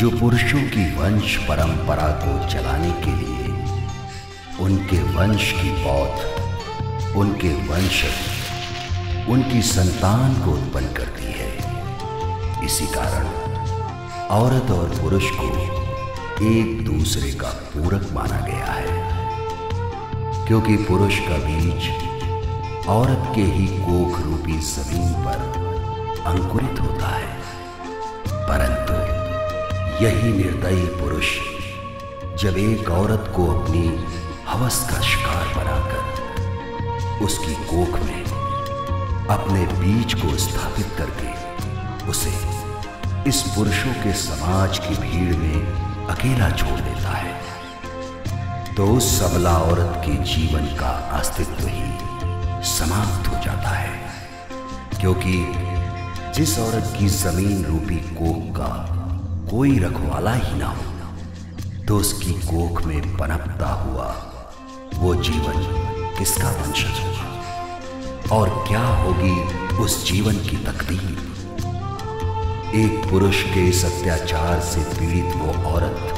जो पुरुषों की वंश परंपरा को चलाने के लिए उनके वंश की पौध उनके वंश उनकी संतान को उत्पन्न करती है। इसी कारण औरत और पुरुष को एक दूसरे का पूरक माना गया है। क्योंकि पुरुष का बीज औरत के ही कोख रूपी ज़मीन पर अंकुरित होता है। यही निर्दयी पुरुष जब एक औरत को अपनी हवस का शिकार बनाकर उसकी कोख में अपने बीज को स्थापित करके उसे इस पुरुषों के समाज की भीड़ में अकेला छोड़ देता है तो उस सबला औरत के जीवन का अस्तित्व ही समाप्त हो जाता है। क्योंकि जिस औरत की ज़मीन रूपी कोख का कोई रखवाला ही ना हो। तो उसकी कोख में पनपता हुआ वो जीवन किसका वंशज होगा? और क्या होगी उस जीवन की तकदीर? एक पुरुष के इस अत्याचार से पीड़ित वो औरत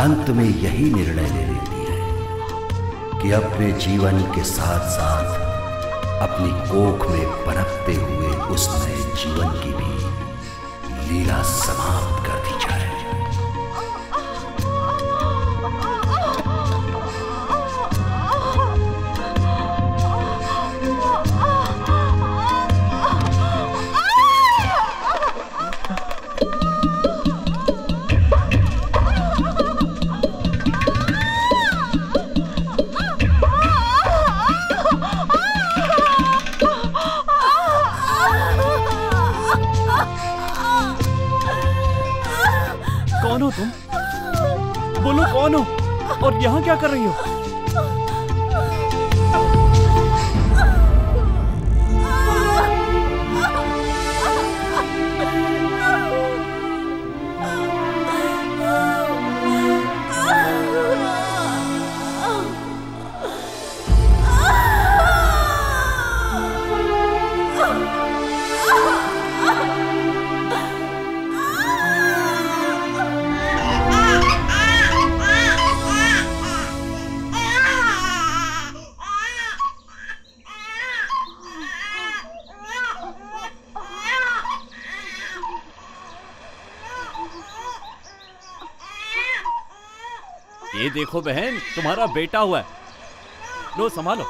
अंत में यही निर्णय ले लेती है कि अपने जीवन के साथ साथ अपनी कोख में पनपते हुए उस नए जीवन की भी लीला समाप्त कर दी जाए और यहाँ क्या कर रही हो? देखो बहन तुम्हारा बेटा हुआ है। लो संभालो।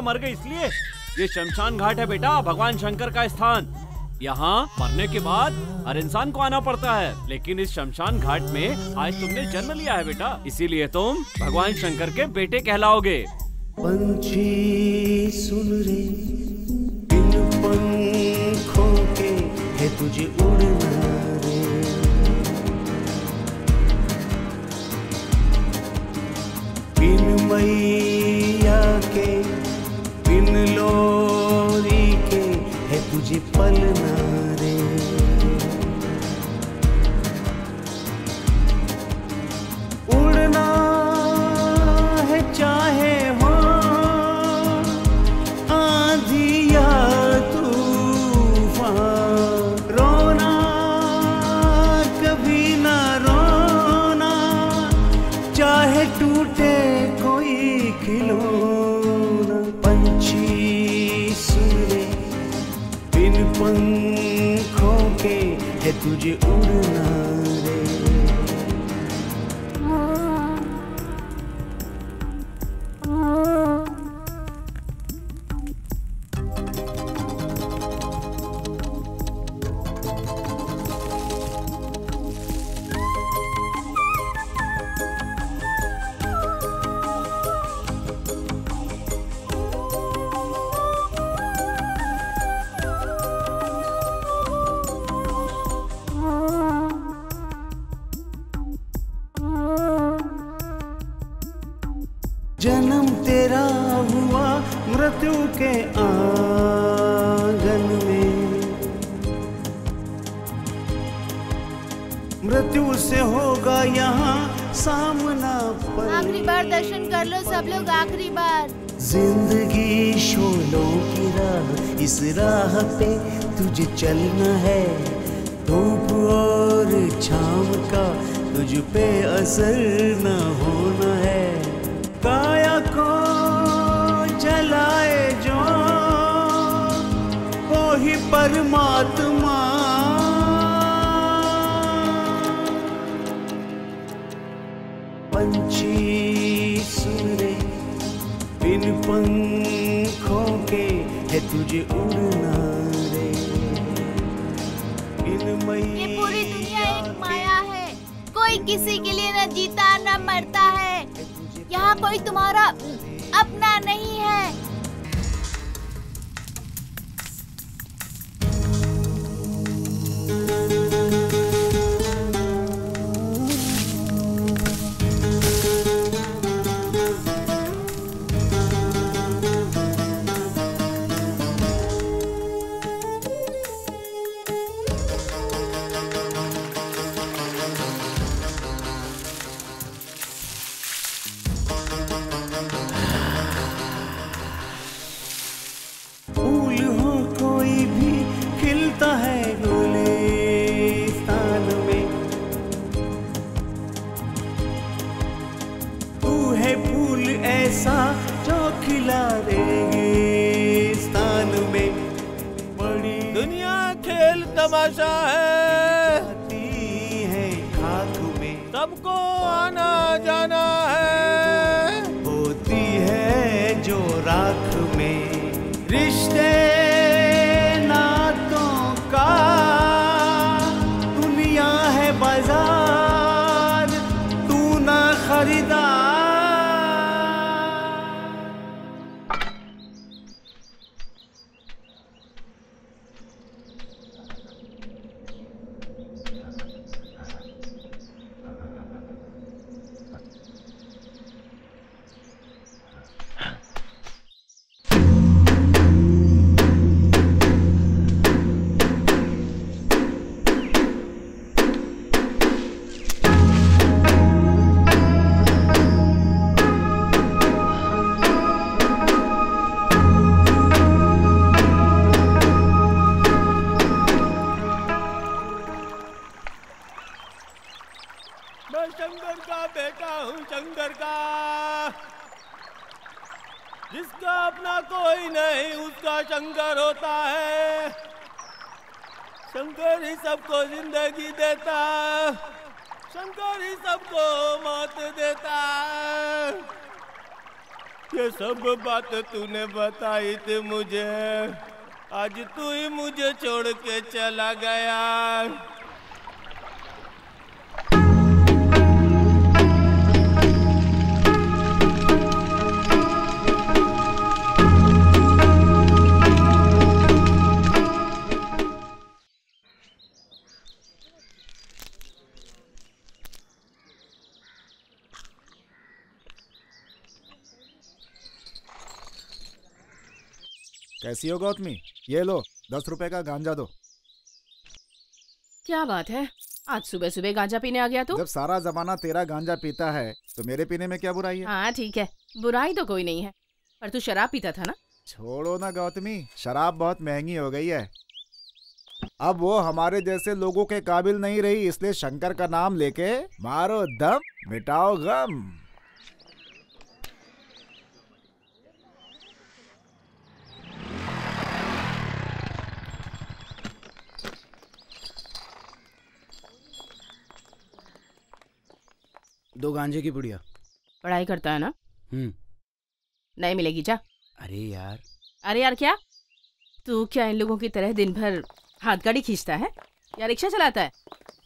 तुम्हारी मर गए इसलिए। ये शमशान घाट है बेटा, भगवान शंकर का स्थान। यहाँ मरने के बाद हर इंसान को आना पड़ता है, लेकिन इस शमशान घाट में आज तुमने जन्म लिया है बेटा। इसीलिए तुम भगवान शंकर के बेटे कहलाओगे। पंछी सुन रे पंखों के है तुझे उड़ना रे। मैया के बिन लोरी के है तुझे पलना। है तुझे उड़ना तुझे चलना है धूप और छाम का तुझ पे असर। कोई सबको ज़िंदगी देता, शंकर ही सबको मौत देता। ये सब बात तूने बताई थी मुझे, आज तू ही मुझे छोड़ के चला गया। कैसी हो गौतमी? ये लो दस रुपए का गांजा दो। क्या बात है? आज सुबह सुबह गांजा पीने आ गया तू? जब सारा जमाना तेरा गांजा पीता है तो मेरे पीने में क्या बुराई है? हाँ ठीक है। बुराई तो कोई नहीं है पर तू शराब पीता था ना? छोड़ो ना गौतमी शराब बहुत महँगी हो गई है। अब वो हमारे जैसे लोगों के काबिल नहीं रही इसलिए शंकर का नाम लेके मारो दम मिटाओ गम। दो गांजे की पुड़िया। पढ़ाई करता है ना? हम्म। नहीं मिलेगी जा। अरे यार। अरे यार क्या? तू क्या इन लोगों की तरह दिन भर हाथ गाड़ी खींचता है? या रिक्शा चलाता है?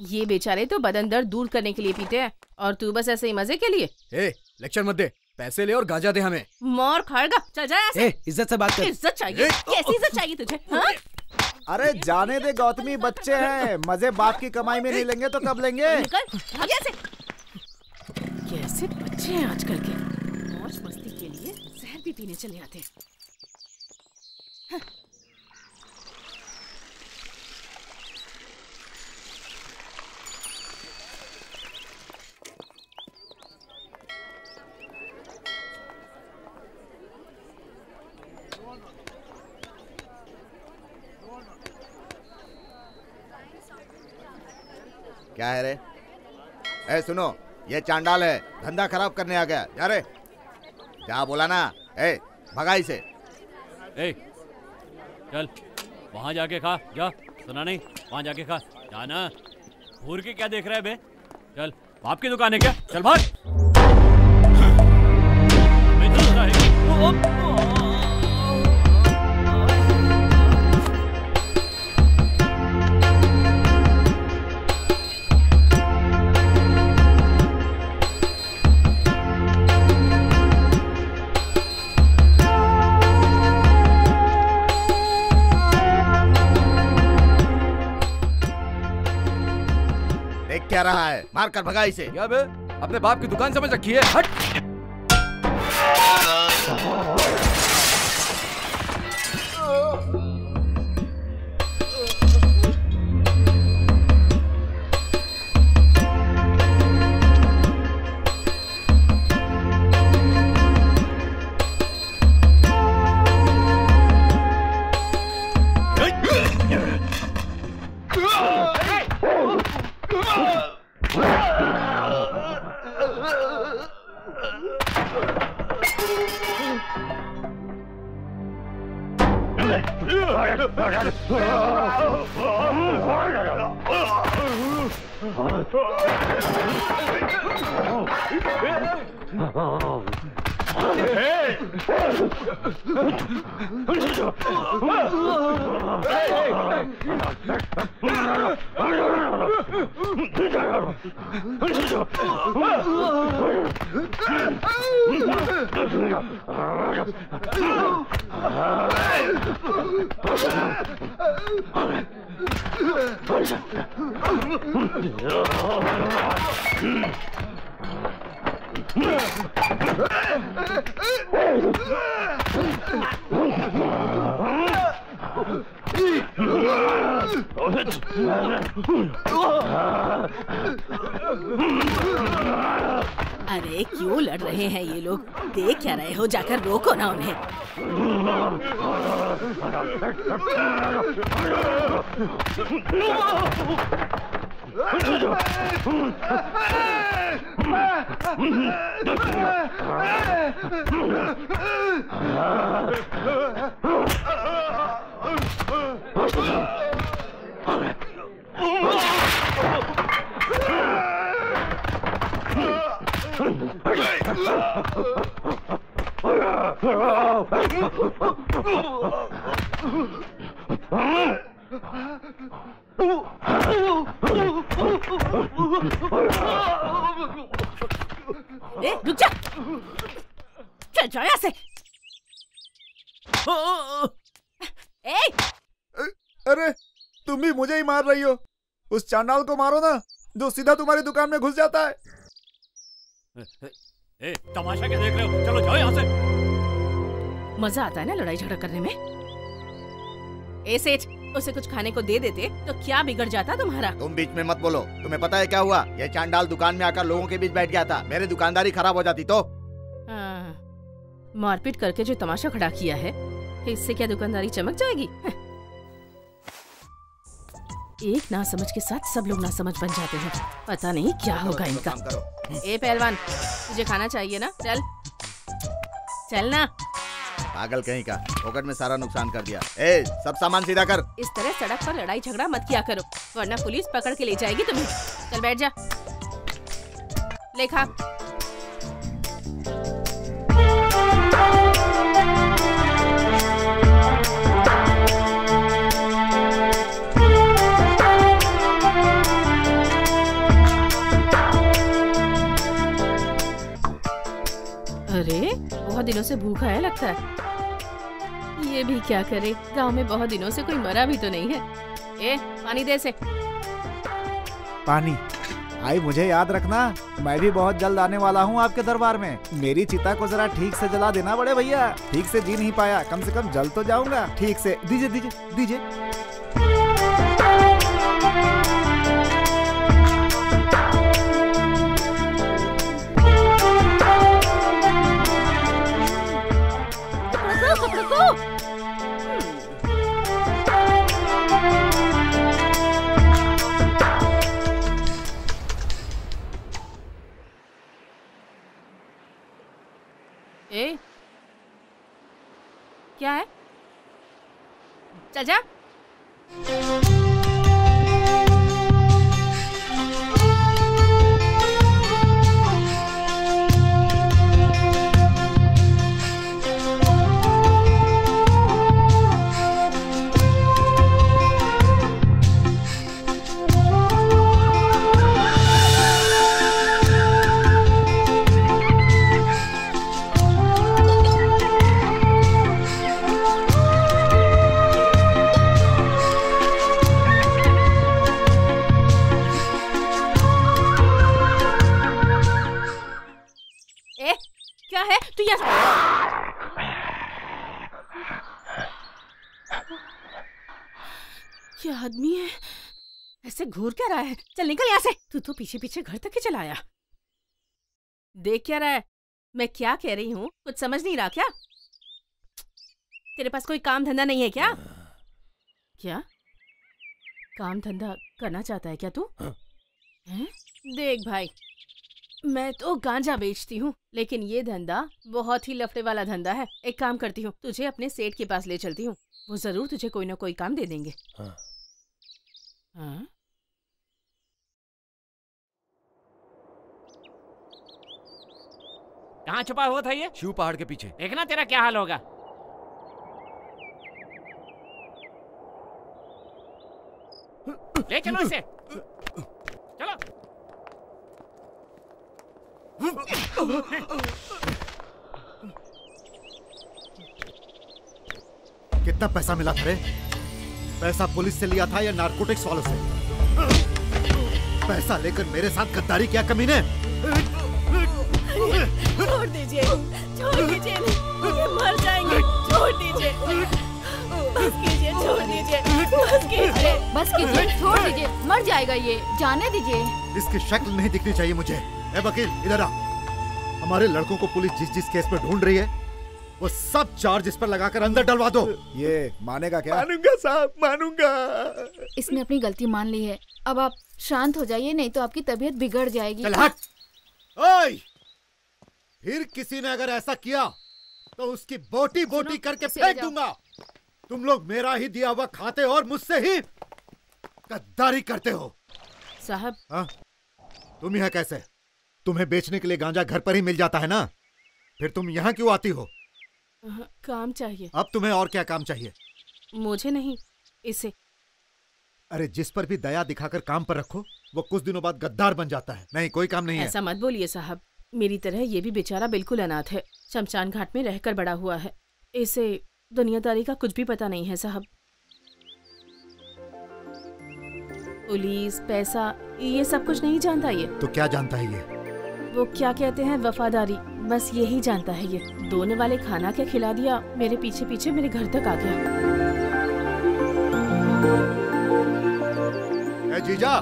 ये बेचारे तो बदन दर्द दूर करने के लिए पीते हैं। और तू बस ऐसे ही मज़े के लिए? ए लेक्चर मत दे। पैसे ले और गांजा दे हमें। मोर खाएगा चल जा ऐसे इज़्ज़त से बात कर। इज़्ज़त चाहिए। कैसी इज़्ज़त चाहिए तुझे हाँ? अरे जाने दे गौतमी बच्चे हैं। मज़े बाप की कमाई में नहीं लेंगे तो कब लेंगे? निकल कैसे बच्चे हैं आजकल के? मौज मस्ती के लिए जहर भी पीने चले आते हैं। क्या है रे? ए, सुनो। ये चांडाल है, धंधा खराब करने आ गया। यारे क्या बोला ना। ए, भगाई से। ए, चल, वहाँ जाके खा। जा, सुना नहीं, वहाँ जाके खा। जाना भूर के क्या देख रहा है बे? चल, बाप की दुकान है क्या? चल भाग। क्या रहा है? मार कर भगा इसे क्या बे? अपने बाप की दुकान समझ रखी है। हट! Oh, Hmm. अरे, क्यों लड़ रहे हैं ये लोग? देख क्या रहे हो, जाकर रोको ना उन्हें। Oh! ए रुक जा चल जाओ यहाँ से ए अरे तुम भी मुझे ही मार रही हो। उस चांडाल को मारो ना जो सीधा तुम्हारी दुकान में घुस जाता है। ए तमाशा क्या देख रहे हो? चलो जाओ यहाँ से। मज़ा आता है ना लड़ाई झगड़ा करने में? ए सेठ। उसे कुछ खाने को दे देते तो क्या बिगड़ जाता तुम्हारा? तुम बीच में मत बोलो। तुम्हें पता है क्या हुआ? ये चांडाल दुकान में आकर लोगों के बीच बैठ गया था। मेरी दुकानदारी खराब हो जाती तो। मारपीट करके जो तमाशा खड़ा किया है इससे क्या दुकानदारी चमक जाएगी? एक ना समझ के साथ सब लोग ना समझ बन जाते हैं। पता नहीं क्या होगा इनका। ए पहलवान तुझे खाना चाहिए ना? चल। चल ना। पागल कहीं का। पॉकेट में सारा नुकसान कर दिया। ए, सब सामान सीधा कर। इस तरह सड़क पर लड़ाई झगड़ा मत किया करो, वरना पुलिस पकड़ के ले जाएगी तुम्हें। चल बैठ जा। ले खा। अरे, बहुत दिनों से भूखा है, लगता है। ये भी क्या करे? गाँव में बहुत दिनों से कोई मरा भी तो नहीं है। ए, पानी दे से। पानी। भाई, मुझे याद रखना, मैं भी बहुत जल्द आने वाला हूँ आपके दरबार में। मेरी चिता को जरा ठीक से जला देना बड़े भैया। ठीक से जी नहीं पाया, कम से कम जल तो जाऊँगा। ठीक से, दीजिए दीजिए दीजिए। क्या है? चल घूर क्या रहा है? चल निकल यहाँ से। तू तो पीछे पीछे घर तक ही चलाया देख क्या रहा है? मैं क्या कह रही हूँ? कुछ समझ नहीं रहा क्या? तेरे पास कोई काम धंधा नहीं है क्या? क्या? काम धंधा करना चाहता है क्या तू? हैं? देख भाई मैं तो गांजा बेचती हूँ लेकिन ये धंधा बहुत ही लफड़े वाला धंधा है। एक काम करती हूँ तुझे अपने सेठ के पास ले चलती हूँ। वो ज़रूर तुझे कोई ना कोई काम दे देंगे। हाँ। हाँ? कहाँ छुपा हुआ था ये? शिव पहाड़ के पीछे। देखना तेरा क्या हाल होगा। ले चलो इसे। चलो। कितना पैसा मिला था रे? पैसा पुलिस से लिया था या नारकोटिक्स वालों से? पैसा लेकर मेरे साथ गद्दारी क्या कमी ने छोड़ दीजिए छोड़ दीजिए ये मर जाएँगे छोड़ दीजिए बस कीजिए छोड़ दीजिए बस कीजिए बस कीजिए छोड़ दीजिए मर जाएगा ये जाने दीजिए इसकी शक्ल नहीं दिखनी चाहिए मुझे। ए वकील इधर आ। हमारे लड़कों को पुलिस जिस जिस केस पर ढूंढ रही है वो सब चार्ज इस पर लगाकर अंदर डलवा दो। ये मानेगा क्या? मानूँगा साहब मानूँगा। इसने अपनी गलती मान ली है। अब आप शांत हो जाइए नहीं तो आपकी तबीयत बिगड़ जाएगी। चल हट। ओए! फिर किसी ने अगर ऐसा किया तो उसकी बोटी बोटी करके फेंक दूँगा। तुम लोग मेरा ही दिया हुआ खाते और मुझसे ही गद्दारी करते हो। साहब। हाँ? तुम यह कैसे? तुम्हें बेचने के लिए गांजा घर पर ही मिल जाता है ना? फिर तुम यहाँ क्यों आती हो? काम चाहिए। अब तुम्हें और क्या काम चाहिए? मुझे नहीं इसे। अरे जिस पर भी दया दिखाकर काम पर रखो वो कुछ दिनों बाद गद्दार बन जाता है। नहीं कोई काम नहीं ऐसा है। ऐसा मत बोलिए साहब। मेरी तरह ये भी बेचारा बिल्कुल अनाथ है। शमशान घाट में रहकर बड़ा हुआ है। इसे दुनियादारी का कुछ भी पता नहीं है साहब। पुलिस पैसा ये सब कुछ नहीं जानता ये। तो क्या जानता है ये? वो क्या कहते हैं वफादारी? बस यही जानता है ये। दोने वाले खाना क्या खिला दिया? मेरे पीछे पीछे मेरे घर तक आ गया। ए जीजा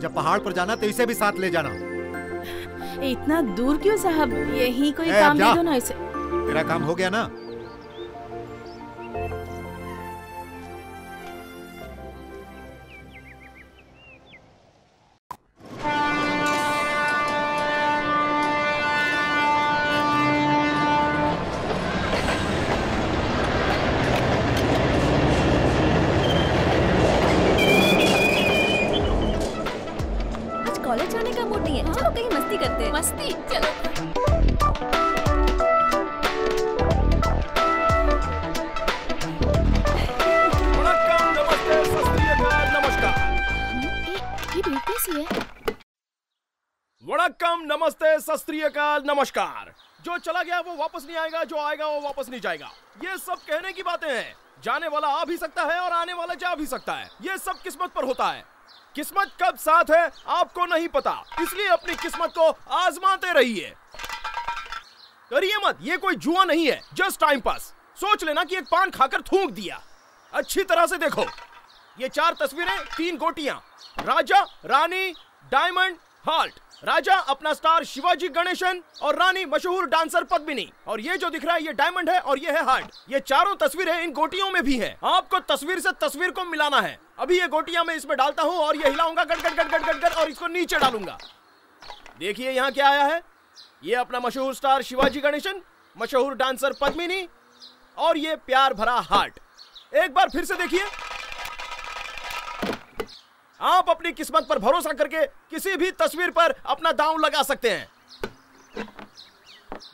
जब पहाड़ पर जाना तो इसे भी साथ ले जाना। इतना दूर क्यों साहब? यही कोई काम दो ना इसे। तेरा काम हो गया ना? नमस्कार। जो चला गया वो वापस नहीं आएगा, जो आएगा वो वापस नहीं जाएगा। ये सब कहने की बातें हैं। जाने वाला आ भी सकता है और आने वाला जा भी सकता है। ये सब किस्मत पर होता है। किस्मत कब साथ है, आपको नहीं पता। इसलिए अपनी किस्मत को आजमाते रहिए। करिए मत, ये कोई जुआ नहीं है, जस्ट टाइम पास। सोच लेना कि एक पान खाकर थूक दिया। अच्छी तरह से देखो। ये चार तस्वीरें, तीन गोटियाँ। राजा, रानी, डायमंड हाल्ट राजा, अपना स्टार शिवाजी गणेशन और रानी मशहूर डांसर पद्मिनी। और ये जो दिख रहा है, ये डायमंड है और ये है हार्ट ये चारों तस्वीरें इन गोटियों में भी है। आपको तस्वीर से तस्वीर को मिलाना है। अभी ये गोटियाँ मैं इसमें डालता हूँ और ये हिलाऊँगा, गट गट गट गट गट गट, और इसको नीचे डालूँगा। देखिए यहाँ क्या आया है। ये अपना मशहूर स्टार शिवाजी गणेशन, मशहूर डांसर पद्मिनी और ये प्यार भरा हार्ट एक बार फिर से देखिए। आप अपनी किस्मत पर भरोसा करके किसी भी तस्वीर पर अपना दांव लगा सकते हैं।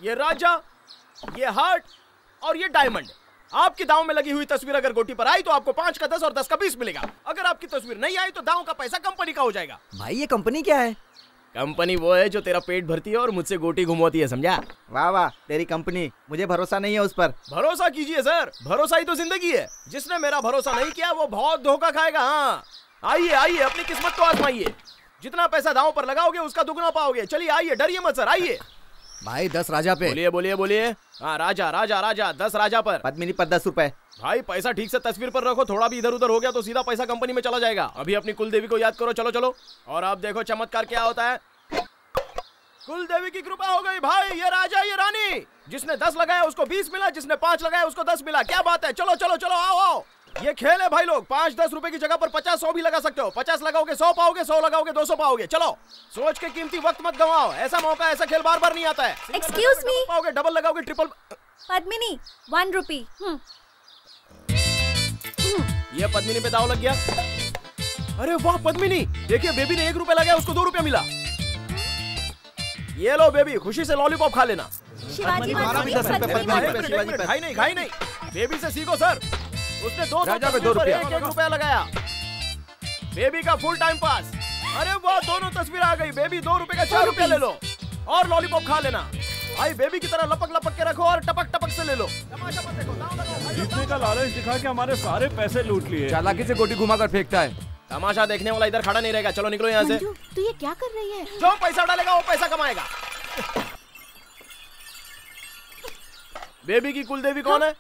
ये राजा ये हार्ट और ये डायमंड। आपकी दांव में लगी हुई तस्वीर अगर गोटी पर आई तो आपको पाँच का दस और दस का बीस मिलेगा। अगर आपकी तस्वीर नहीं आई तो दांव का पैसा कंपनी का हो जाएगा। भाई ये कंपनी क्या है? कंपनी वो है जो तेरा पेट भरती है और मुझसे गोटी घुमोती है समझा? वाह वाह तेरी कंपनी। मुझे भरोसा नहीं है उस पर। भरोसा कीजिए सर। भरोसा ही तो ज़िंदगी है। जिसने मेरा भरोसा नहीं किया वो बहुत धोखा खाएगा हाँ। आइए आइए अपनी किस्मत को आजमाइए। जितना पैसा दांव पर लगाओगे उसका दुगना पाओगे। चलिए आइए डरिए मत सर आइए। भाई दस राजा पे। बोलिए बोलिए बोलिए। हाँ राजा राजा राजा दस राजा पर। पद्मिनी पर दस रुपए। भाई पैसा ठीक से तस्वीर पर रखो थोड़ा भी इधर उधर हो गया तो सीधा पैसा कंपनी में चला जाएगा। अभी अपनी कुल देवी को याद करो चलो चलो। और आप देखो चमत्कार क्या होता है। कुल देवी की कृपा हो गई भाई ये राजा ये रानी। जिसने दस लगाया उसको बीस मिला जिसने पाँच लगाया उसको दस मिला। क्या बात है? चलो चलो चलो आओ आओ। ये खेल है भाई लोग। पाँच दस रुपए की जगह पर पचास सौ भी लगा सकते हो। पचास लगाओगे सौ पाओगे सौ लगाओगे दो सौ पाओगे। चलो सोच के कीमती वक्त मत गवाओ। ऐसा मौका ऐसा खेल बार बार नहीं आता है। Excuse me. पाओगे डबल लगाओगे ट्रिपल पद्मिनी वन रुपी ये पद्मिनी पे दाव लग गया। अरे वाह पद्मिनी! देखिए बेबी ने एक रुपए लगाया उसको दो रुपए मिला। ये लो बेबी खुशी से लॉलीपॉप खा लेना। शिवाजी हमारा भी दस रुपए पद्मिनी पद्मिनी एक पे, मिनट, एक शिवाजी मिनट, पे। घाई नहीं घाई नहीं बेबी से सीखो सर उसने दो राजा पे तस्वीर दो रुपया। एक एक रुपया लगाया। बेबी का फुल टाइम पास अरे वाह दोनों तस्वीर आ गई। बेबी दो रुपए का चार रुपया ले लो। और लॉलीपॉप खा लेना। भाई बेबी की तरह लपक लपक के रखो और टपक टपक से ले लो। जीतने का लालच दिखा के हमारे सारे पैसे लूट लिए। चालाकी से गोटी घुमा कर फेंकता है। तमाशा देखने वाला इधर खड़ा नहीं रहेगा। चलो निकलो यहाँ से। तू ये क्या कर रही है? जो पैसा डालेगा वो पैसा कमाएगा। बेबी की कुल देवी कौन है?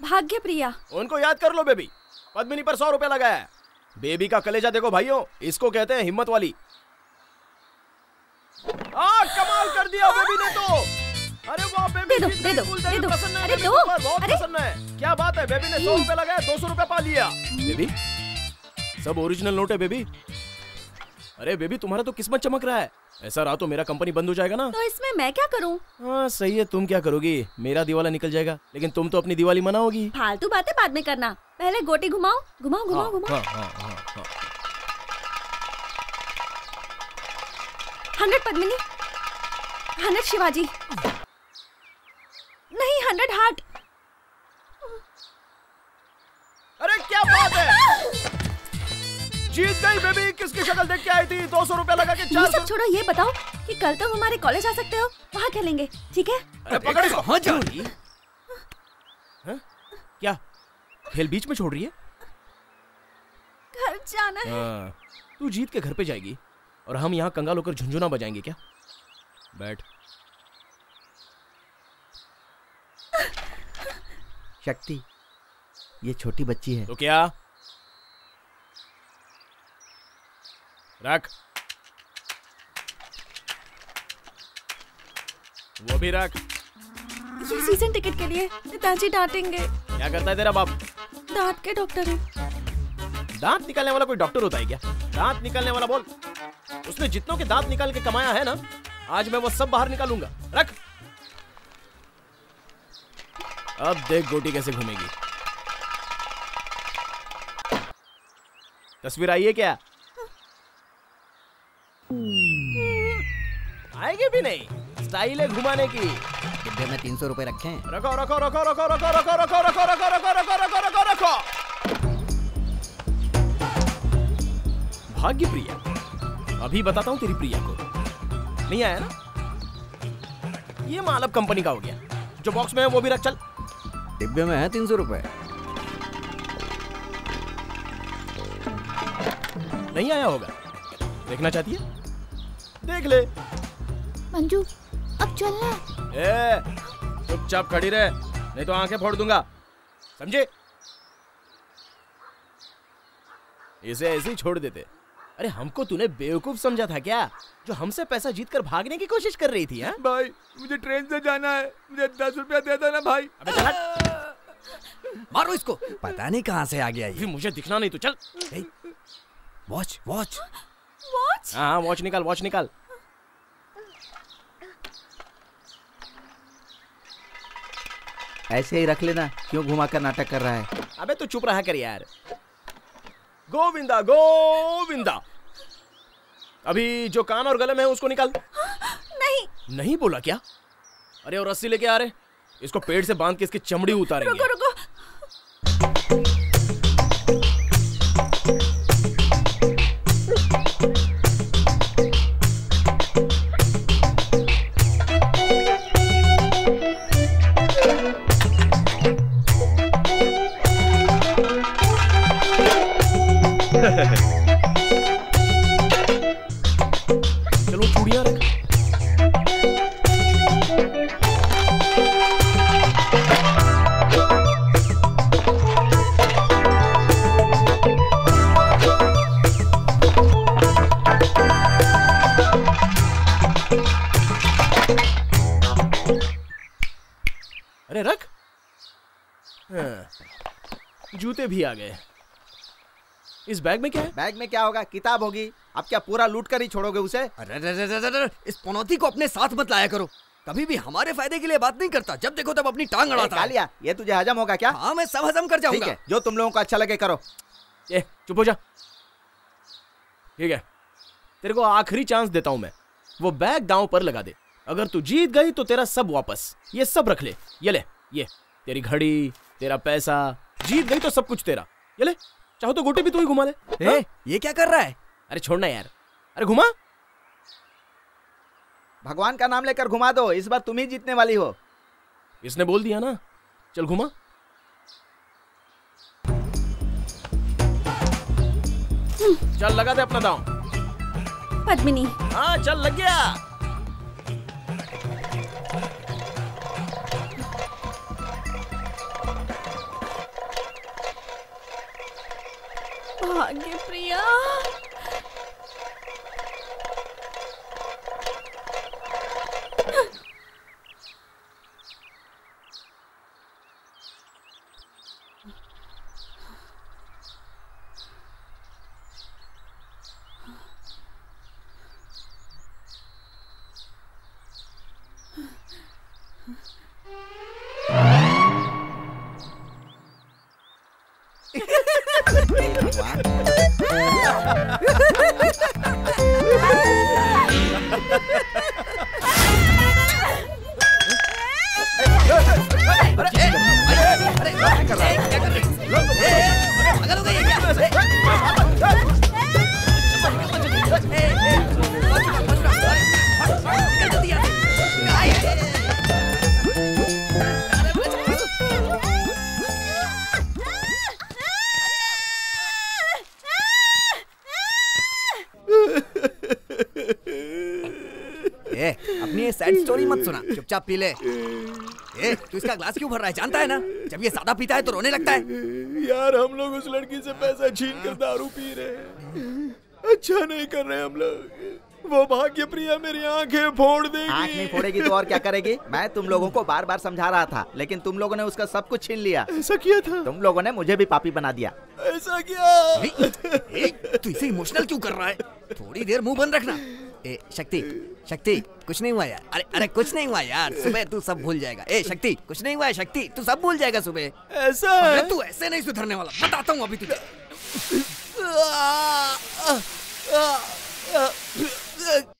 भाग्य प्रिया उनको याद कर लो बेबी। पद्मिनी पर सौ रुपया लगाया है। बेबी का कलेजा देखो भाइयों। इसको कहते हैं हिम्मत वाली। आ कमाल कर दिया बेबी ने तो। अरे वाह बेबी दे दो, दे दो, दे दो। अरे दो, बहुत अरे। प्रसन्न है। क्या बात है बेबी ने सौ रुपया लगाया दो सौ रुपया पा लिया। बेबी सब ओरिजिनल नोट है बेबी। अरे बेबी तुम्हारा तो किस्मत चमक रहा है। ऐसा रहा तो मेरा कंपनी बंद हो जाएगा ना? तो इसमें मैं क्या करूँ? हाँ सही है तुम क्या करोगी? मेरा दिवाला निकल जाएगा लेकिन तुम तो अपनी दिवाली मनाओगी। फालतू बातें बाद में करना। पहले गोटी घुमाओ घुमाओ घुमाओ घुमाओ। हाँ, हाँ, हाँ, हाँ। हंड्रेड पद्मिनी। हंड्रेड शिवाजी। नहीं हंड्रेड हार्ट। अरे क्या बात है। जीत गई बेबी किसकी शक्ल देख के आई थी? दो सौ रुपया लगा के ये चार सब छोड़ो ये बताओ कि कल तुम हमारे कॉलेज आ सकते हो वहाँ खेलेंगे ठीक है? पकड़। इसको हाँ जा रही हाँ? क्या खेल बीच में छोड़ रही है? घर जाना है। हाँ, तू जीत के घर पे जाएगी और हम यहाँ कंगाल होकर झुंझुना बजाएँगे क्या? बैठ। शक्ति ये छोटी बच्ची है। तो क्या? रख। वो भी रख। ये सीज़न टिकट के लिए पिताजी डांटेंगे। क्या करता है तेरा बाप? दांत के डॉक्टर हैं। दांत निकालने वाला कोई डॉक्टर होता है क्या? दांत निकालने वाला बोल। उसने जितनों के दांत निकाल के कमाया है ना आज मैं वो सब बाहर निकालूँगा। रख। अब देख गोटी कैसे घूमेगी। तस्वीर आई है क्या? आएगी भी नहीं स्टाइल है घुमाने की डिब्बे में तीन सौ रुपए रखे रखो रखो रखो रखो रखो रखो रखो रखो रखो रखो रखो रखो रखो रखो भाग्य प्रिया अभी बताता हूँ तेरी प्रिया को नहीं आया ना ये माल अब कंपनी का हो गया जो बॉक्स में है वो भी रख चल डिब्बे में है तीन सौ रुपए नहीं आया होगा देखना चाहती है देख ले। मंजू अब चलना। ए चुपचाप खड़ी रहे नहीं तो आँखें फोड़ दूँगा। समझे? इसे ऐसे ही छोड़ देते। अरे हमको तूने बेवकूफ़ समझा था क्या? जो हमसे पैसा जीत कर भागने की कोशिश कर रही थी हाँ? भाई मुझे ट्रेन से जाना है। मुझे दस रुपया दे देना भाई। अबे चल मारो इसको। पता नहीं कहाँ से आ गया अभी मुझे दिखना नहीं तो चल। वॉच वॉच वॉच हाँ हाँ वॉच निकाल वॉच निकाल। ऐसे ही रख लेना क्यों घुमा कर नाटक कर रहा है? अबे तू चुप रहा कर यार। गोविंदा गोविंदा। अभी जो कान और गले में है उसको निकाल। नहीं। नहीं बोला क्या? अरे और रस्सी लेके आ रहे इसको पेड़ से बाँध के इसकी चमड़ी उतारेंगे। रुको रुको। चलो चूड़ियाँ रख। अरे रख। हाँ, जूते भी आ गए। इस बैग में क्या है? बैग में क्या होगा? किताब होगी। आप क्या पूरा लूट कर ही छोड़ोगे उसे? अरे अरे अरे इस पनौती को अपने साथ मत लाया करो। कभी भी हमारे फ़ायदे के लिए बात नहीं करता। जब देखो तब अपनी टांग अड़ाता। कालिया ये तुझे हजम होगा क्या? हाँ मैं सब हजम कर जाऊँगा। जो तुम लोगों को अच्छा लगे करो। ए चुप हो जा। ठीक है तेरे को आखिरी चांस देता हूँ मैं। वो बैग दांव पर लगा दे। अगर तू जीत गई तो तेरा सब वापस। ये सब रख ले। ये ले ये तेरी घड़ी तेरा पैसा। जीत गई तो सब कुछ तेरा। ये ले। चाहो तो गोटी भी तू ही घुमा ले ए, ये क्या कर रहा है? अरे छोड़ना यार। अरे घुमा। भगवान का नाम लेकर घुमा दो इस बार तुम ही जीतने वाली हो। इसने बोल दिया ना। चल घुमा। चल लगा दे अपना दांव। पद्मिनी। हाँ चल लग गया। भाग्य प्रिया चुपचाप पी ले। ए, तू इसका ग्लास क्यों भर रहा है? जानता है ना? जब ये सादा पीता है तो रोने लगता है। यार हम लोग उस लड़की से पैसा छीन कर दारू पी रहे हैं। अच्छा नहीं कर रहे हम लोग। वो भाग्य प्रिया मेरी आँखें फोड़ देगी। आँख नहीं फोड़ेगी तो और क्या करेगी? मैं तुम लोगों को बार बार समझा रहा था लेकिन तुम लोगों ने उसका सब कुछ छीन लिया। ऐसा किया था? तुम लोगों ने मुझे भी पापी बना दिया। ऐसा किया? तू इसे इमोशनल क्यों कर रहा है? थोड़ी देर मुँह बंद रखना। ए शक्ति शक्ति कुछ नहीं हुआ यार। अरे अरे कुछ नहीं हुआ यार। सुबह तू सब भूल जाएगा। ए शक्ति कुछ नहीं हुआ शक्ति तू सब भूल जाएगा सुबह। ऐसा अरे तू ऐसे नहीं सुधरने वाला। बताता हूँ अभी तुझे।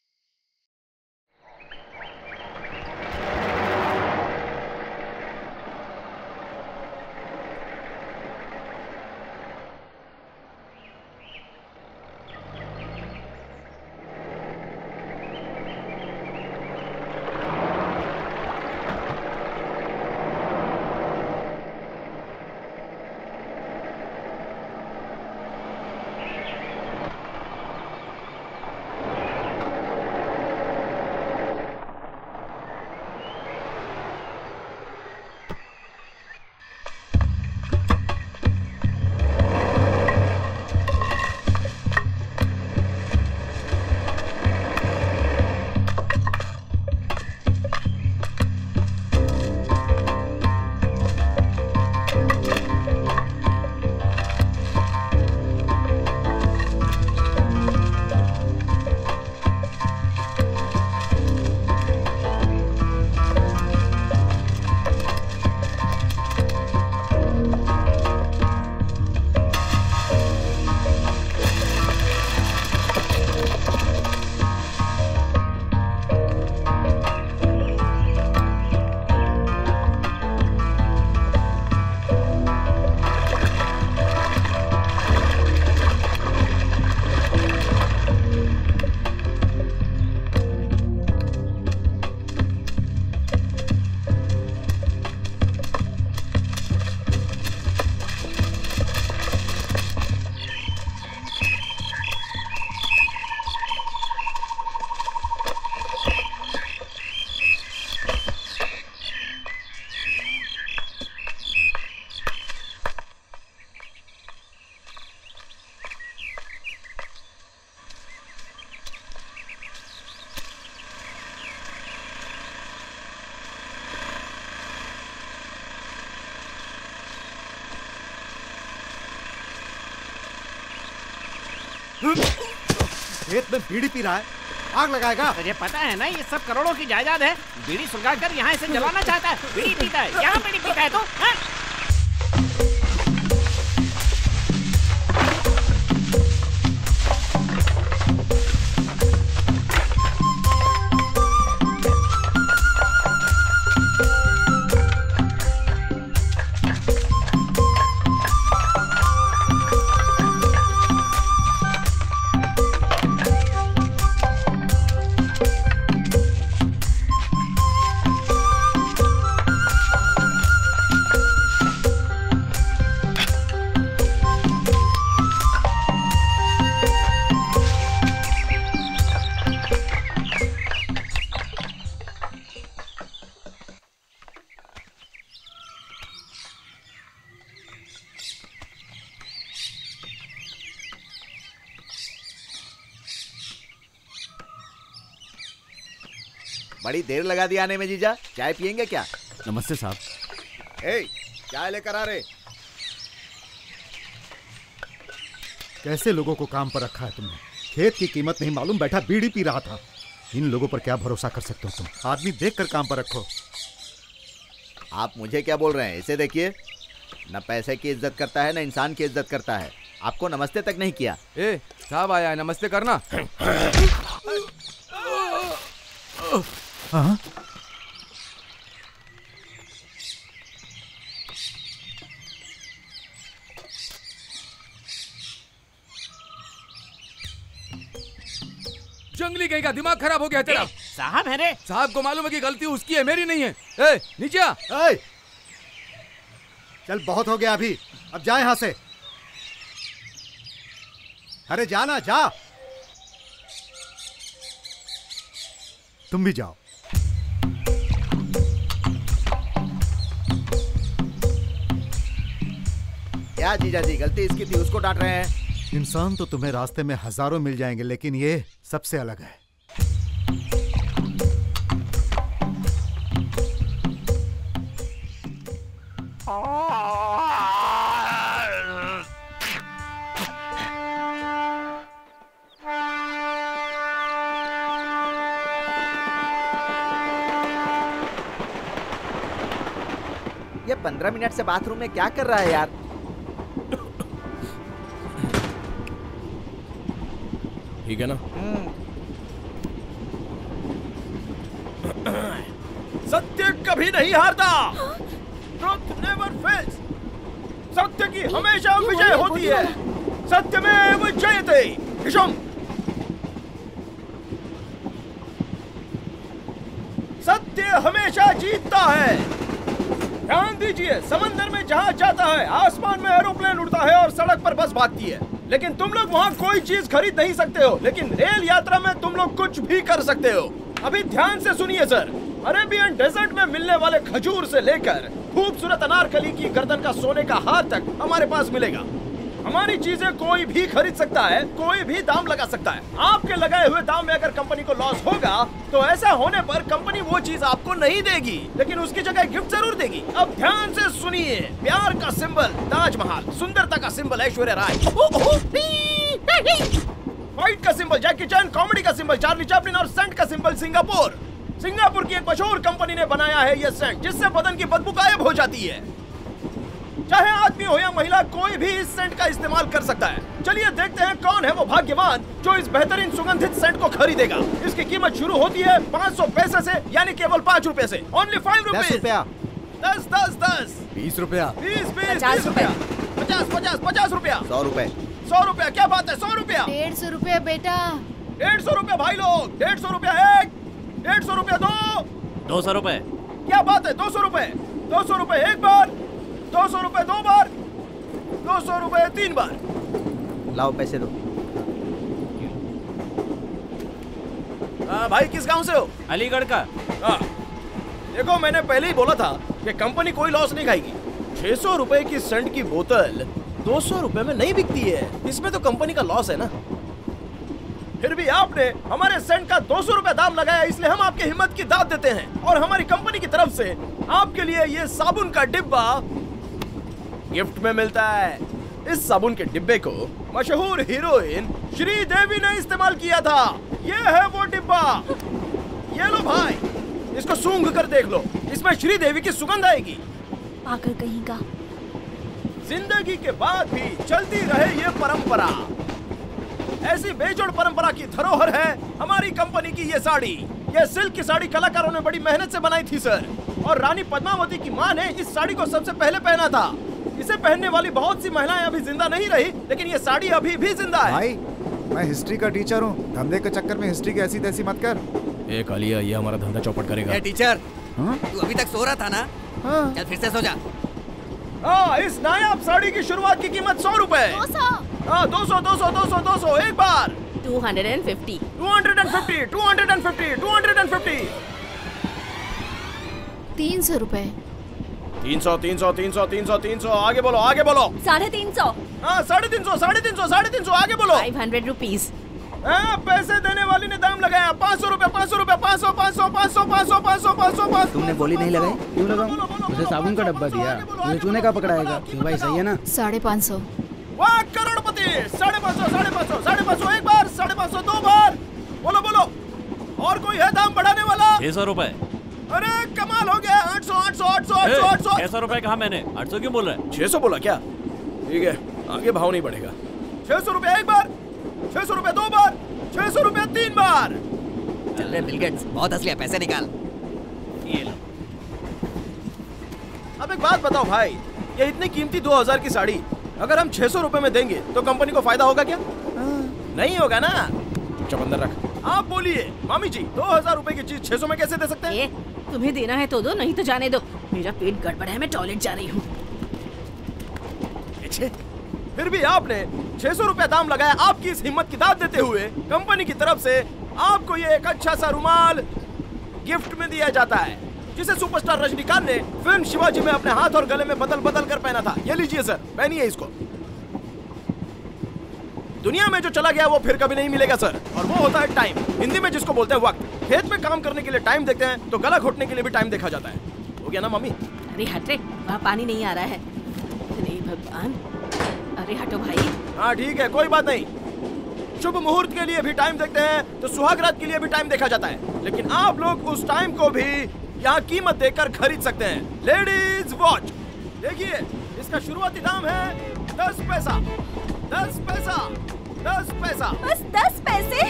खेत में बीड़ी पी रहा है। आग लगाएगा। तुझे पता है ना, ये सब करोड़ों की जायदाद है। बीड़ी सुलगाकर यहाँ इसे जलाना चाहता है। बीड़ी पीता है। यहाँ बीड़ी पीता है तो हाँ? देर लगा दी आने में जीजा। चाय पियेंगे क्या? नमस्ते साहब। ए चाय लेकर आ रहे। कैसे लोगों को काम पर रखा है तुमने? खेत की कीमत नहीं मालूम बैठा बीड़ी पी रहा था। इन लोगों पर क्या भरोसा कर सकते हो तुम? आदमी देख कर काम पर रखो। आप मुझे क्या बोल रहे हैं? इसे देखिए। न पैसे की इज़्ज़त करता है न इंसान की इज़्ज़त करता है। आपको नमस्ते तक नहीं किया। ए साहब आया है नमस्ते करना हाँ? जंगली कहीं का दिमाग खराब हो गया तेरा। साहब है रे। साहब को मालूम है कि गलती उसकी है मेरी नहीं है। ए नीचे। आ ए! चल बहुत हो गया अभी। अब जा यहाँ से। अरे जाना जा। तुम भी जाओ। क्या जीजा जी गलती इसकी थी उसको डांट रहे हैं? इंसान तो तुम्हें रास्ते में हज़ारों मिल जाएँगे लेकिन ये सबसे अलग है। पंद्रह मिनट से बाथरूम में क्या कर रहा है यार? ठीक है ना? सत्य कभी नहीं हारता। Truth never fails. सत्य की हमेशा विजय होती है। सत्य में जयते विषम सत्य हमेशा जीतता है दीजिए समंदर में जहाज़ जाता है, आसमान में एरोप्लेन उड़ता है और सड़क पर बस भागती है। लेकिन तुम लोग वहाँ कोई चीज़ खरीद नहीं सकते हो, लेकिन रेल यात्रा में तुम लोग कुछ भी कर सकते हो। अभी ध्यान से सुनिए सर, अरेबियन डेजर्ट में मिलने वाले खजूर से लेकर खूबसूरत अनारकली की गर्दन का सोने का हार तक हमारे पास मिलेगा। हमारी चीज़ें कोई भी खरीद सकता है, कोई भी दाम लगा सकता है। आपके लगाए हुए दाम में अगर कंपनी को लॉस होगा तो ऐसा होने पर कंपनी वो चीज़ आपको नहीं देगी लेकिन उसकी जगह गिफ्ट ज़रूर देगी। अब ध्यान से सुनिए प्यार का सिंबल ताजमहल सुंदरता का सिंबल ऐश्वर्या राय। फाइट का सिंबल जैकी चैन कॉमेडी का सिंबल चार्ली चैपलिन और सेंट का सिंबल सिंगापुर सिंगापुर की एक मशहूर कंपनी ने बनाया है ये सेंट जिससे बदन की बदबू गायब हो जाती है। चाहे आदमी हो या महिला कोई भी इस सेंट का इस्तेमाल कर सकता है। चलिए देखते हैं कौन है वो भाग्यवान। जो इस बेहतरीन सुगंधित सेंट को खरीदेगा। इसकी कीमत शुरू होती है पाँच सौ पैसे ऐसी यानी केवल पाँच रूपए ऐसी ओनली फाइव रुपया। दस दस दस। बीस रुपया। बीस बीस पचास बीस पचास पचास पचास रुपया। सौ रुपए। सौ रुपया क्या बात है सौ रूपया। डेढ़ सौ रुपये बेटा। डेढ़ सौ रुपया भाई लोग। डेढ़ सौ रूपया एक डेढ़ सौ रूपया दो। दो सौ रुपए। क्या बात है दो सौ रूपए। दो सौ रुपए एक बार दो सौ रुपए दो बार दो सौ रुपए तीन बार। लाओ पैसे दो। आ, भाई किस गाँव से हो? अलीगढ़ का। हाँ। देखो मैंने पहले ही बोला था कि कंपनी कोई लॉस नहीं खाएगी। छह सौ रुपए की सेंट की बोतल दो सौ रुपए में नहीं बिकती है। इसमें तो कंपनी का लॉस है ना। फिर भी आपने हमारे सेंट का दो सौ रुपए दाम लगाया इसलिए हम आपकी हिम्मत की दाद देते हैं। और हमारी कंपनी की तरफ़ से आपके लिए ये साबुन का डिब्बा गिफ्ट में मिलता है। इस साबुन के डिब्बे को मशहूर हीरोइन श्रीदेवी ने इस्तेमाल किया था। ये है वो डिब्बा। ये लो भाई इसको सूंघ कर देख लो। इसमें श्रीदेवी की सुगंध आएगी। पागल कहीं का। ज़िंदगी के बाद भी चलती रहे ये परंपरा। ऐसी बेजोड़ परंपरा की धरोहर है हमारी कंपनी की ये साड़ी। ये सिल्क की साड़ी कलाकारों ने बड़ी मेहनत से बनाई थी सर। और रानी पद्मावती की माँ ने इस साड़ी को सबसे पहले पहना था। इसे पहनने वाली बहुत सी महिलाएँ अभी ज़िंदा नहीं रही लेकिन ये साड़ी अभी भी ज़िंदा है। भाई मैं हिस्ट्री का टीचर हूँ। धंधे के चक्कर में हिस्ट्री की ऐसी तैसी मत कर। ए कालिया ये हमारा धंधा चौपट करेगा। ए टीचर हाँ? तू अभी तक सो रहा था ना? हाँ। चल फिर से सो जा। हाँ इस नायाब साड़ी की शुरुआत की कीमत सौ रूपए। दो सौ। हाँ दो सौ दो सौ दो सौ दो सौ एक बार। 250 two hundred and fifty two hundred and fifty two hundred and fifty तीन सौ रुपए। तीन सौ तीन सौ तीन सौ तीन सौ तीन सौ आगे बोलो आगे बोलो साढ़े तीन सौ हाँ साढ़े तीन सौ साढ़े तीन सौ साढ़े तीन सौ आगे बोलो 500 रुपीस हाँ, पैसे देने वाली ने दाम लगाया पाँच सौ रूपए पाँच सौ रूपए पाँच सौ पाँच सौ पाँच सौ पाँच सौ पाँच सौ पाँच सौ पाँच तुमने बोली नहीं लगाई क्यों लगाऊँ उसे साबुन का डब्बा दिया मुझे चूने का पकड़ाएगा क्यों भाई सही है ना साढ़े पाँच सौ वाह करोड़पति साढ़े पाँच सौ साढ़े पाँच सौ साढ़े पाँच सौ एक बार साढ़े पाँच सौ दो बार बोलो बोलो और कोई है दाम बढ़ाने वाला छह सौ रूपए अरे कमाल हो गया। आठ सौ आठ सौ आठ सौ आठ सौ सौ। छह सौ रूपए कहा मैंने? आठ सौ क्यों बोल रहे हैं? छह सौ बोला क्या? ठीक है आगे भाव नहीं बढ़ेगा। छह सौ रुपए एक बार छह सौ रुपए दो बार छह सौ रुपए तीन बार। चल रे बिल गेट्स बहुत हंस लिया पैसे निकाल। ये लो। अब एक बात बताओ भाई ये इतनी कीमती दो हज़ार की साड़ी अगर हम छह सौ रुपए में देंगे तो कंपनी को फ़ायदा होगा क्या? नहीं होगा ना? चुकंदर रख। आप बोलिए मामी जी दो हज़ार रुपए की चीज़ छह सौ में कैसे दे सकते हैं? तुम्हें देना है तो दो, नहीं तो जाने दो। मेरा पेट गड़बड़ है, मैं टॉयलेट जा रही हूँ। फिर भी आपने छह सौ रुपया दाम लगाया आपकी इस हिम्मत की दाद देते हुए। कंपनी की तरफ़ से आपको ये एक अच्छा सा रुमाल गिफ्ट में दिया जाता है, जिसे सुपरस्टार रजनीकांत ने फ़िल्म शिवाजी में अपने हाथ और गले में बदल बदल कर पहना था। ये लीजिए, सर। पहनिए इसको। दुनिया में जो चला गया वो फिर कभी नहीं मिलेगा सर। और वो होता है टाइम। हिंदी में जिसको बोलते हैं वक्त। खेत में काम करने के लिए टाइम देखते हैं तो गला घोटने के लिए भी टाइम देखा जाता है। हो गया ना मम्मी? अरे हट रे वहाँ पानी नहीं आ रहा है। अरे भगवान। अरे हटो भाई। हाँ ठीक है कोई बात नहीं। शुभ मुहूर्त के लिए भी टाइम देखते हैं तो सुहाग रात के लिए भी टाइम देखा जाता है। लेकिन आप लोग उस टाइम को भी यहाँ कीमत देकर खरीद सकते हैं। Ladies watch. देखिए इसका शुरुआती दाम है दस पैसा। दस पैसा। दस पैसा। बस दस पैसे?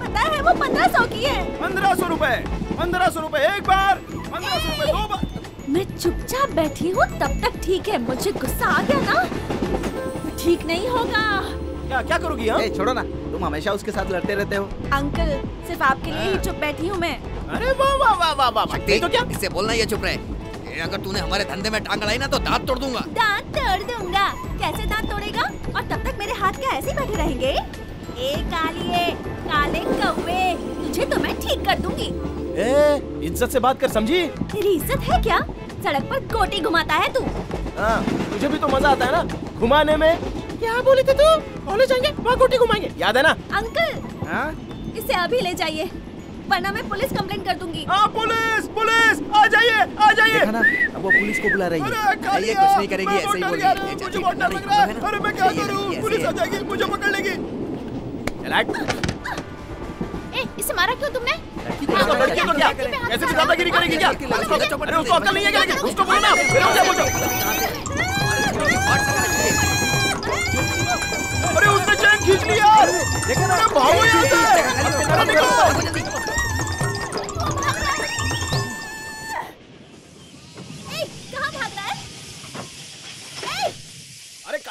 पता है वो पंद्रह सौ की है। पंद्रह सौ रूपए। पंद्रह सौ रूपए एक बार। पंद्रह सौ रूपए दो बार। मैं चुपचाप बैठी हूँ तब तक ठीक है। मुझे गुस्सा आ गया ना। ठीक नहीं होगा। क्या क्या करोगी हाँ? छोड़ो ना। तुम हमेशा उसके साथ लड़ते रहते हो। अंकल सिर्फ़ आपके लिए ही चुप बैठी हूँ मैं। अरे वाह वाह वाह वाह वाह। तो क्या? इससे बोलना ये चुप रहे। अगर तूने हमारे धंधे में टांग अड़ाई ना तो दांत तोड़ दूँगा। दांत तोड़ दूँगा। कैसे दांत तोड़ेगा? और तब तक मेरे हाथ क्या ऐसे ही बैठे रहेंगे? ए कालिए काले कौवे तुझे तो मैं ठीक कर दूँगी। ए, इज़्ज़त से बात कर समझी? तेरी इज़्ज़त है क्या? सड़क पर गोटी घुमाता है तू। हाँ तुझे भी तो मज़ा आता है ना घुमाने में। क्या बोले थे तू? कॉलेज जाएँगे वहाँ गोटी घुमाएँगे। याद है ना? अंकल हाँ? इसे अभी ले जाइए। वरना मैं पुलिस कंप्लेंट कर दूँगी। हाँ पुलिस पुलिस आ जाइए आ जाइए। ना अब वो पुलिस को बुला रही है। अरे ये कुछ नहीं करेगी, ऐसे ही बोल रही है। मुझे बहुत डर लग रहा अरे मैं क्या करूँ? पुलिस आ जाएगी मुझे पकड़ लेगी ए, इसे मारा क्यों तुमने? लड़की है तो क्या ऐसे भी दादागिरी करेगी क्या? अरे उसको अक्ल नहीं है क्या? उसको बोलो ना। फिर मुझे बोलो अरे उसने चैन खींच लिया देखो ना भागो यहाँ से। अरे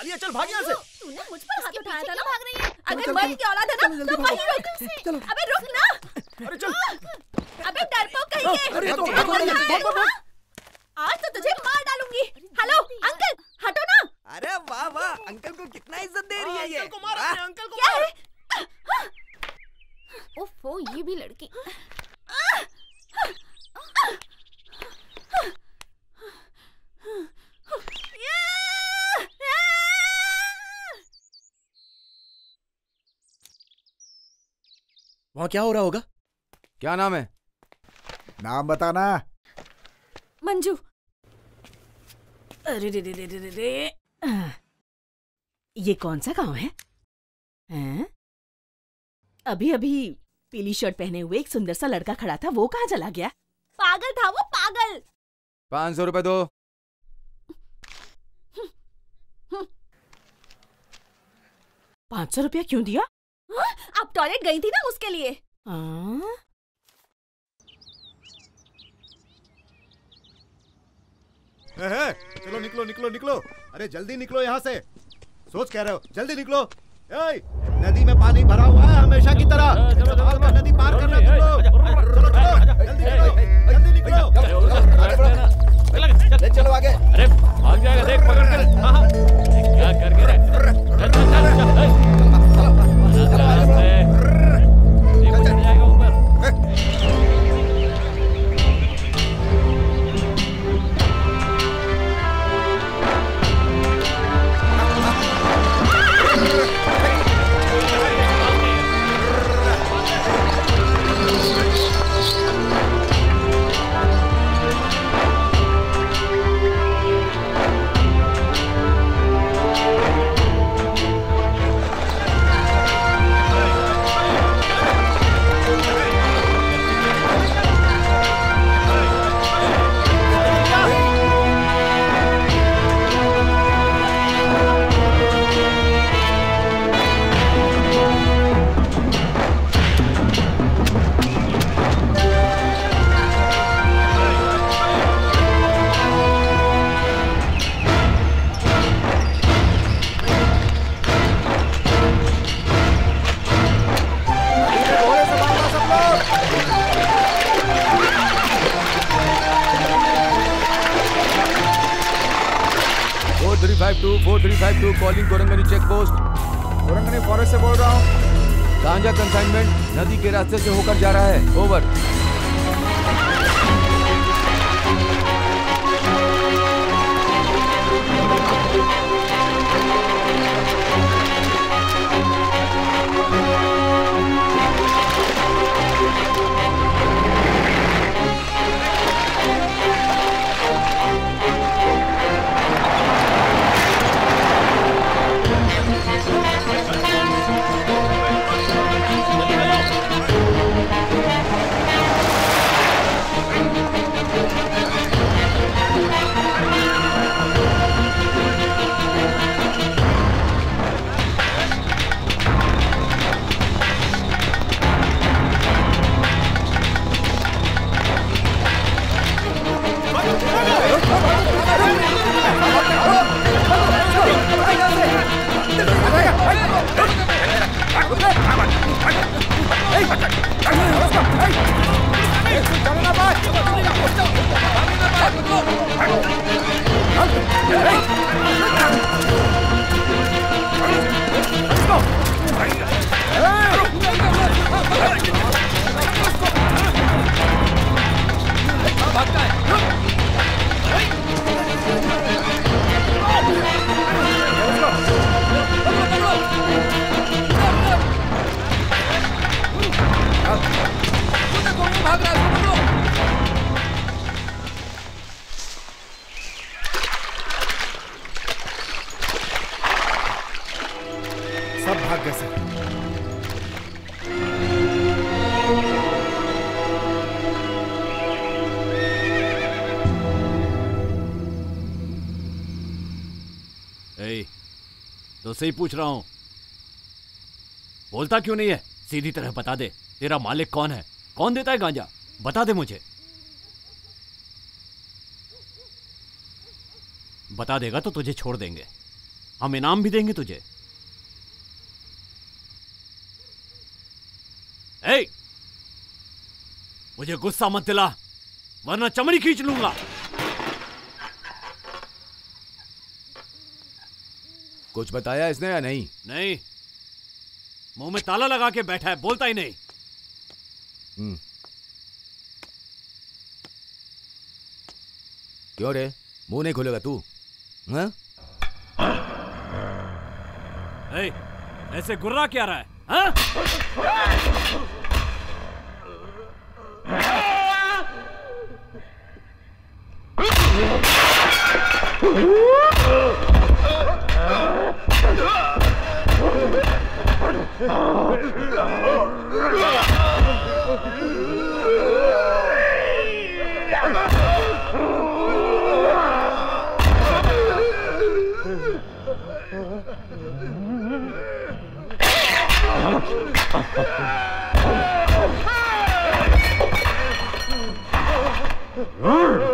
अरे चल भाग यहाँ से। तूने मुझ पर हाथ उठाया था ना। भाग रही है? अगर मर्द की औलाद है ना तो वहीं रुक अबे रुक ना। अरे चल। अबे डरपोक कहीं के अरे तो- क्या बोल रहा है? आज तो तुझे मार डालूँगी। हेलो अंकल हटो ना। अरे वाह वाह। अंकल को कितना इज़्ज़त दे रही है ये। अंकल को मार अपने अंकल को क्या मार। है? ओफो ये भी लड़की। वहाँ क्या हो रहा होगा? क्या नाम है? नाम बताना। मंजू। अरे रे रे रे रे रे रे। ये कौन सा गाँव है? हैं? अभी अभी पीली शर्ट पहने हुए एक सुंदर सा लड़का खड़ा था वो कहाँ चला गया? पागल था वो पागल। पाँच सौ रुपए दो। पाँच सौ रुपया क्यों दिया? हाँ, अब टॉयलेट गई थी ना उसके लिए। हाँ? ए, ए, चलो निकलो निकलो निकलो। अरे जल्दी निकलो यहाँ से। सोच कह रहे हो? जल्दी निकलो। ए, नदी में पानी भरा हुआ है हमेशा की तरह। नदी पार करना तुम लोग। चलो चलो जल्दी निकलो जल्दी निकलो। ले चलो आगे। अरे भाग जाएगा देख पकड़ कर हाँ, हाँ। क्या करके two four three five two calling Gorangani check post Gorangani forest से बोल रहा हूँ। गांजा कंसाइनमेंट नदी के रास्ते से होकर जा रहा है। Over Let's go! सब तो सही पूछ रहा हूँ। बोलता क्यों नहीं है? सीधी तरह बता दे। तेरा मालिक कौन है? कौन देता है गांजा? बता दे मुझे। बता देगा तो तुझे छोड़ देंगे। हम इनाम भी देंगे तुझे। ए, मुझे गुस्सा मत दिला वरना चमड़ी खींच लूँगा। कुछ बताया इसने या नहीं? नहीं। मुँह में ताला लगा के बैठा है बोलता ही नहीं। Hmm. क्यों रे मुँह नहीं खोलेगा तू। हाँ? ए, ऐसे गुर्रा क्या रहा है? हाँ? Urgh!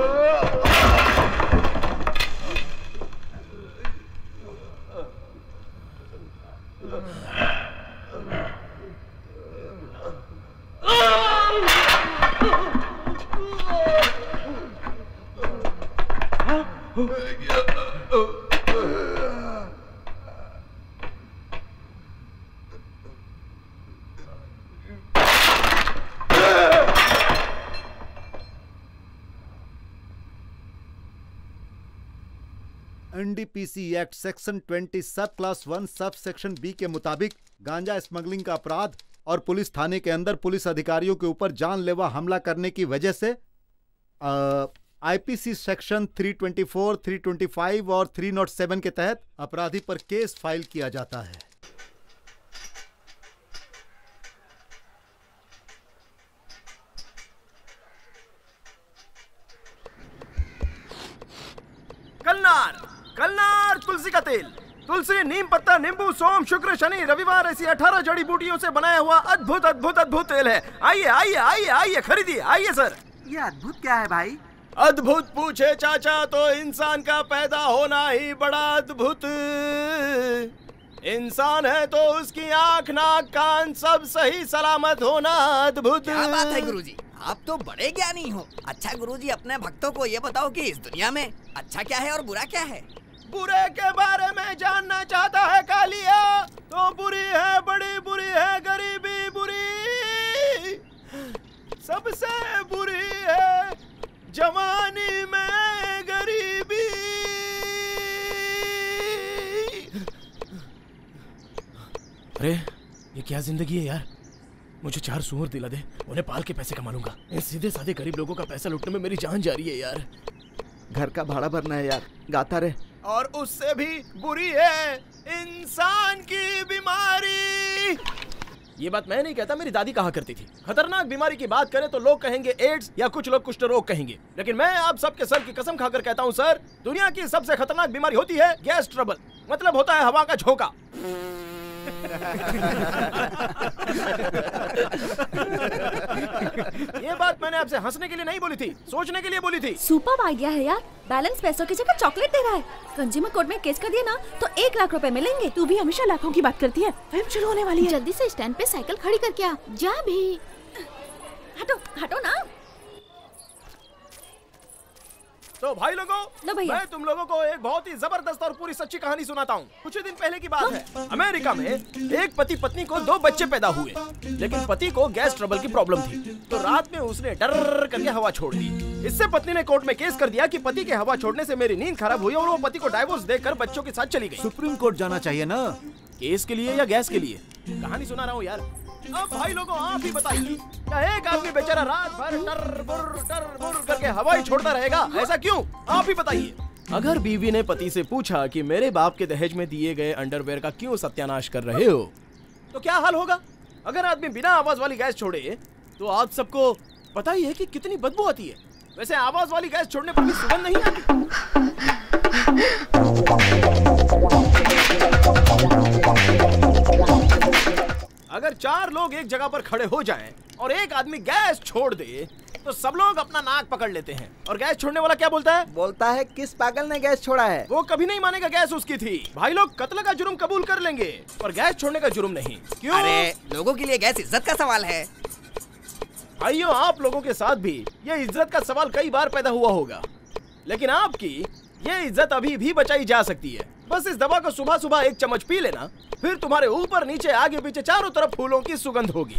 NDPC act section 20 sub class one sub section B के मुताबिक गांजा स्मगलिंग का अपराध और पुलिस थाने के अंदर पुलिस अधिकारियों के ऊपर जानलेवा हमला करने की वजह से आईपीसी सेक्शन 324, 325 और 307 के तहत अपराधी पर केस फ़ाइल किया जाता है कलनार कलनार तुलसी का तेल तुलसी नीम पत्ता नींबू सोम शुक्र शनि रविवार ऐसी अठारह जड़ी बूटियों से बनाया हुआ अद्भुत अद्भुत अद्भुत तेल है। आइए आइए आइए आइए खरीदिए आइए सर। ये अद्भुत क्या है भाई? अद्भुत पूछे चाचा तो इंसान का पैदा होना ही बड़ा अद्भुत। इंसान है तो उसकी आँख नाक कान सब सही सलामत होना अद्भुत। क्या बात है गुरुजी? आप तो बड़े ज्ञानी हो। अच्छा गुरुजी अपने भक्तों को ये बताओ कि इस दुनिया में अच्छा क्या है और बुरा क्या है? बुरे के बारे में जानना चाहता है कालिया। तो बुरी है, बड़ी बुरी है, गरीबी बुरी। सबसे बुरी है जवानी में गरीबी। अरे, ये क्या ज़िंदगी है यार? मुझे चार सुअर दिला दे, उन्हें पाल के पैसे कमा लूँगा। सीधे साधे गरीब लोगों का पैसा लुटने में मेरी जान जा रही है यार। घर का भाड़ा भरना है यार। गाता रहे। और उससे भी बुरी है, इंसान की बीमारी। ये बात मैं नहीं कहता, मेरी दादी कहा करती थी। खतरनाक बीमारी की बात करें तो लोग कहेंगे एड्स, या कुछ लोग कुष्ठ रोग कहेंगे। लेकिन मैं आप सबके सर की कसम खाकर कहता हूँ, सर, दुनिया की सबसे खतरनाक बीमारी होती है गैस ट्रबल। मतलब होता है हवा का झोंका। ये बात मैंने आपसे हंसने के लिए नहीं बोली थी सोचने के लिए बोली थी। सुपर आइडिया है यार। बैलेंस पैसों की जगह चॉकलेट दे रहा है। कंज्यूमर कोर्ट में केस कर दिया ना तो एक लाख रुपए मिलेंगे। तू भी हमेशा लाखों की बात करती है। फ़िल्म शुरू होने वाली है। जल्दी से स्टैंड पे साइकिल खड़ी करके आ। जा भी। हटो हटो ना। तो भाई लोगों लो मैं तुम लोगों को एक बहुत ही ज़बरदस्त और पूरी सच्ची कहानी सुनाता हूँ। कुछ ही दिन पहले की बात है। अमेरिका में एक पति पत्नी को दो बच्चे पैदा हुए लेकिन पति को गैस ट्रबल की प्रॉब्लम थी तो रात में उसने डर करके हवा छोड़ दी। इससे पत्नी ने कोर्ट में केस कर दिया कि पति के हवा छोड़ने से मेरी नींद खराब हुई और वो पति को डाइवोर्स देकर बच्चों के साथ चली गई। सुप्रीम कोर्ट जाना चाहिए ना? केस के लिए या गैस के लिए? कहानी सुना रहा हूँ यार। अब भाई लोगों, आप ही बताइए। क्या एक आदमी बेचारा रात भर टर बुर टर बुर करके हवाई छोड़ता रहेगा? ऐसा क्यों? आप ही बताइए। अगर बीवी ने पति से पूछा कि मेरे बाप के दहेज में दिए गए अंडरवेयर का क्यों सत्यानाश कर रहे हो तो क्या हाल होगा? अगर आदमी बिना आवाज़ वाली गैस छोड़े तो आप सबको पता ही है कि कितनी बदबू आती है। वैसे आवाज़ वाली गैस छोड़ने पर भी सुगंध नहीं आती। अगर चार लोग एक जगह पर खड़े हो जाएँ और एक आदमी गैस छोड़ दे तो सब लोग अपना नाक पकड़ लेते हैं। और गैस छोड़ने वाला क्या बोलता है? बोलता है किस पागल ने गैस छोड़ा है? वो कभी नहीं मानेगा गैस उसकी थी। भाई लोग कत्ल का जुर्म कबूल कर लेंगे पर गैस छोड़ने का जुर्म नहीं। क्यों? अरे लोगों के लिए गैस इज़्ज़त का सवाल है। भाइयों आप लोगों के साथ भी ये इज़्ज़त का सवाल कई बार पैदा हुआ होगा। लेकिन आपकी ये इज़्ज़त अभी भी बचाई जा सकती है। बस इस दवा को सुबह सुबह एक चम्मच पी लेना फिर तुम्हारे ऊपर नीचे आगे पीछे चारों तरफ़ फूलों की सुगंध होगी।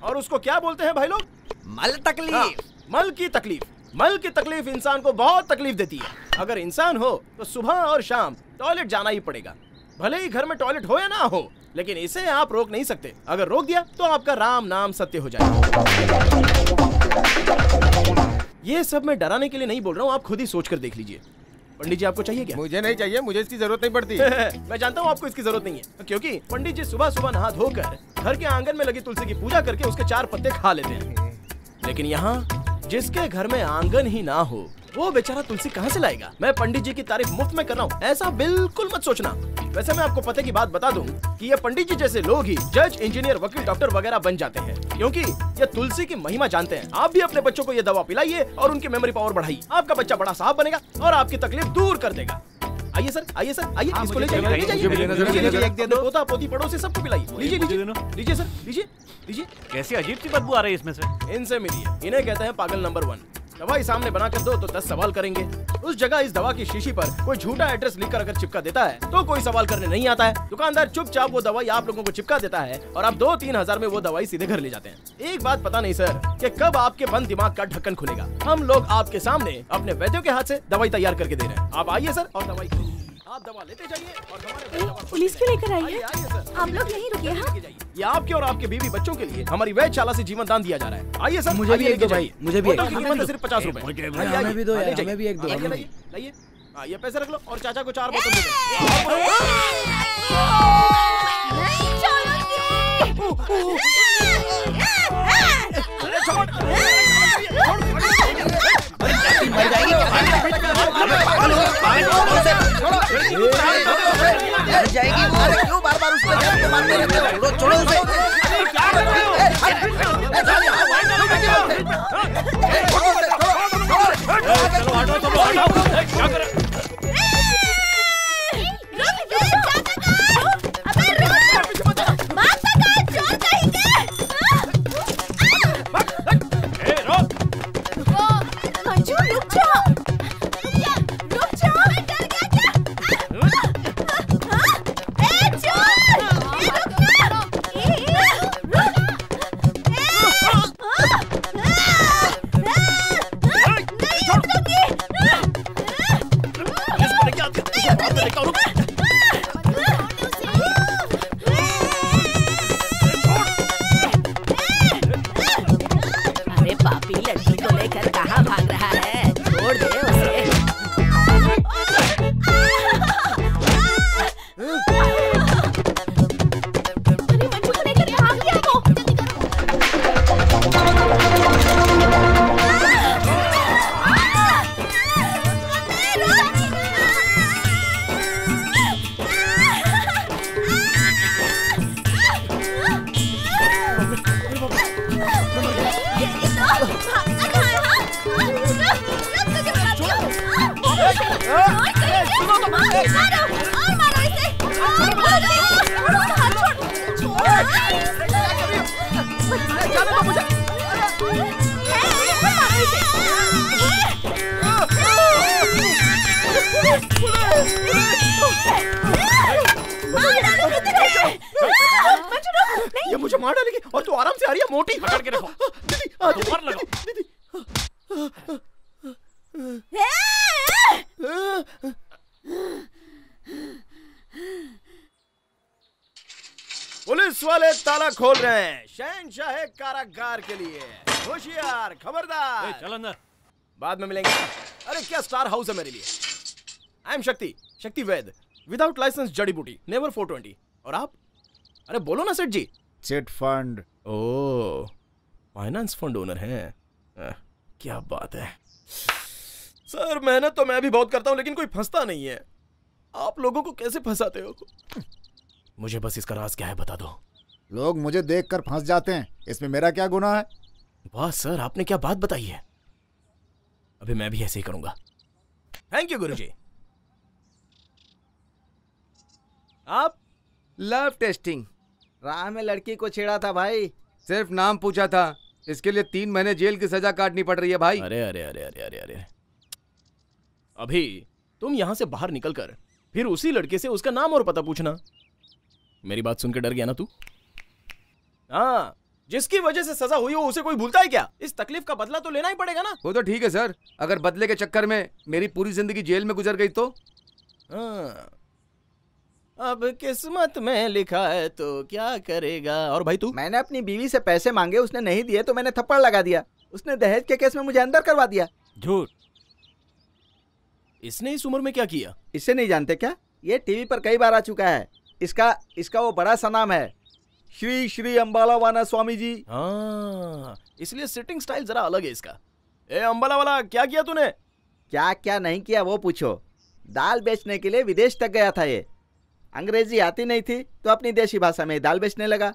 और उसको क्या बोलते हैं भाई लोग? मल तकलीफ़। हाँ, मल की तकलीफ़। मल की तकलीफ़ इंसान को बहुत तकलीफ़ देती है। अगर इंसान हो तो सुबह और शाम टॉयलेट जाना ही पड़ेगा। भले ही घर में टॉयलेट हो या ना हो लेकिन इसे आप रोक नहीं सकते। अगर रोक दिया तो आपका राम नाम सत्य हो जाएगा। ये सब मैं डराने के लिए नहीं बोल रहा हूँ आप खुद ही सोच कर देख लीजिए। पंडित जी आपको चाहिए क्या? मुझे नहीं चाहिए मुझे इसकी ज़रूरत नहीं पड़ती। मैं जानता हूँ आपको इसकी ज़रूरत नहीं है। क्योंकि पंडित जी सुबह सुबह नहा धोकर घर के आँगन में लगी तुलसी की पूजा करके उसके चार पत्ते खा लेते हैं। लेकिन यहाँ जिसके घर में आँगन ही ना हो, वो बेचारा तुलसी कहाँ से लाएगा? मैं पंडित जी की तारीफ़ मुफ़्त में कर रहा हूँ, ऐसा बिल्कुल मत सोचना। वैसे मैं आपको पते की बात बता दूँ कि ये पंडित जी जैसे लोग ही जज, इंजीनियर, वकील, डॉक्टर वगैरह बन जाते हैं। क्योंकि ये तुलसी की महिमा जानते हैं। आप भी अपने बच्चों को ये दवा पिलाइए और उनकी मेमोरी पावर बढ़ाइए। आपका बच्चा बड़ा साहब बनेगा और आपकी तकलीफ़ दूर कर देगा। आइए सर आइए सर आइए। इसको ले जाइए। एक दे दो। पोता पोती पड़ोसी सबको पिलाइए। लीजिए लीजिए लीजिए सर लीजिए लीजिए। कैसी अजीब सी बदबू आ रही है इसमें से? इनसे मिलिए। इन्हें कहते हैं पागल नंबर वन। दवाई सामने बना कर दो तो दस सवाल करेंगे। उस जगह, इस दवा की शीशी पर कोई झूठा एड्रेस लिखकर अगर चिपका देता है तो कोई सवाल करने नहीं आता है। दुकानदार चुपचाप वो दवाई आप लोगों को चिपका देता है और आप दो तीन हज़ार में वो दवाई सीधे घर ले जाते हैं। एक बात पता नहीं, सर, कि कब आपके बंद दिमाग का ढक्कन खुलेगा? हम लोग आपके सामने अपने वैद्यों के हाथ से दवाई तैयार करके दे रहे हैं। आप आइए, सर, और दवाई आप दवा लेते जाइए और हमारे पुलिस क्यों लेकर आई है आप लोग यहीं रुकिए हाँ ये आपके और आपके बीवी बच्चों के लिए हमारी वैधशाला से जीवन दान दिया जा रहा है आइए सर मुझे भी एक दो भाई, मुझे भी है सिर्फ़ पचास रुपए आइए, हमें भी दो। हमें भी एक दो, लाइए, हाँ ये पैसे रख लो और चाचा को चार बोतल दे दो जाएगी वो अरे क्यों बार बार उसको जान को मारते रहते हो छोड़ो छोड़ो उसे मंजू तू आराम से आ रही है मोटी। पकड़ के रखो। दीदी आ, दीदी, मार लगाओ। दीदी पुलिस वाले ताला खोल रहे हैं। शहनशाह कारागार के लिए। होशियार खबरदार। चल अंदर। बाद में मिलेंगे। अरे क्या स्टार हाउस है मेरे लिए? आई एम शक्ति शक्ति वैद विदाउट लाइसेंस जड़ी बूटी। Never four twenty. और आप? अरे बोलो ना सेठ जी। Chit fund. Oh finance fund owner हैं। क्या बात है। सर मेहनत तो मैं भी बहुत करता हूँ लेकिन कोई फंसता नहीं है। आप लोगों को कैसे फंसाते हो? मुझे बस इसका राज क्या है बता दो। लोग मुझे देखकर फंस जाते हैं। इसमें मेरा क्या गुना है? वाह सर आपने क्या बात बताई है। अभी मैं भी ऐसे ही करूँगा। थैंक यू गुरुजी। आप लव टेस्टिंग राह में लड़की को छेड़ा था भाई। सिर्फ़ नाम पूछा था। इसके लिए तीन महीने जेल की सजा काटनी पड़ रही है भाई। अरे अरे अरे अरे अरे अरे। अभी तुम यहाँ से बाहर निकलकर फिर उसी लड़के से उसका नाम और पता पूछना। मेरी बात सुनकर डर गया ना तू? हाँ जिसकी वजह से सजा हुई हो उसे कोई भूलता है क्या? इस तकलीफ़ का बदला तो लेना ही पड़ेगा ना। वो तो ठीक है सर। अगर बदले के चक्कर में मेरी पूरी ज़िंदगी जेल में गुजर गई तो? हाँ। अब किस्मत में लिखा है तो क्या करेगा? और भाई तू? मैंने अपनी बीवी से पैसे मांगे उसने नहीं दिए तो मैंने थप्पड़ लगा दिया। उसने दहेज के केस में मुझे अंदर करवा दिया। झूठ। इसने इस उम्र में क्या किया? इससे नहीं जानते क्या? ये टीवी पर कई बार आ चुका है। इसका इसका वो बड़ा सा नाम है। श्री श्री अम्बाला वाना स्वामी जी हाँ इसलिए सिटिंग स्टाइल जरा अलग है इसका। ए अम्बाला वाला क्या किया तूने? क्या क्या नहीं किया वो पूछो। दाल बेचने के लिए विदेश तक गया था ये। अंग्रेज़ी आती नहीं थी तो अपनी देशी भाषा में दाल बेचने लगा।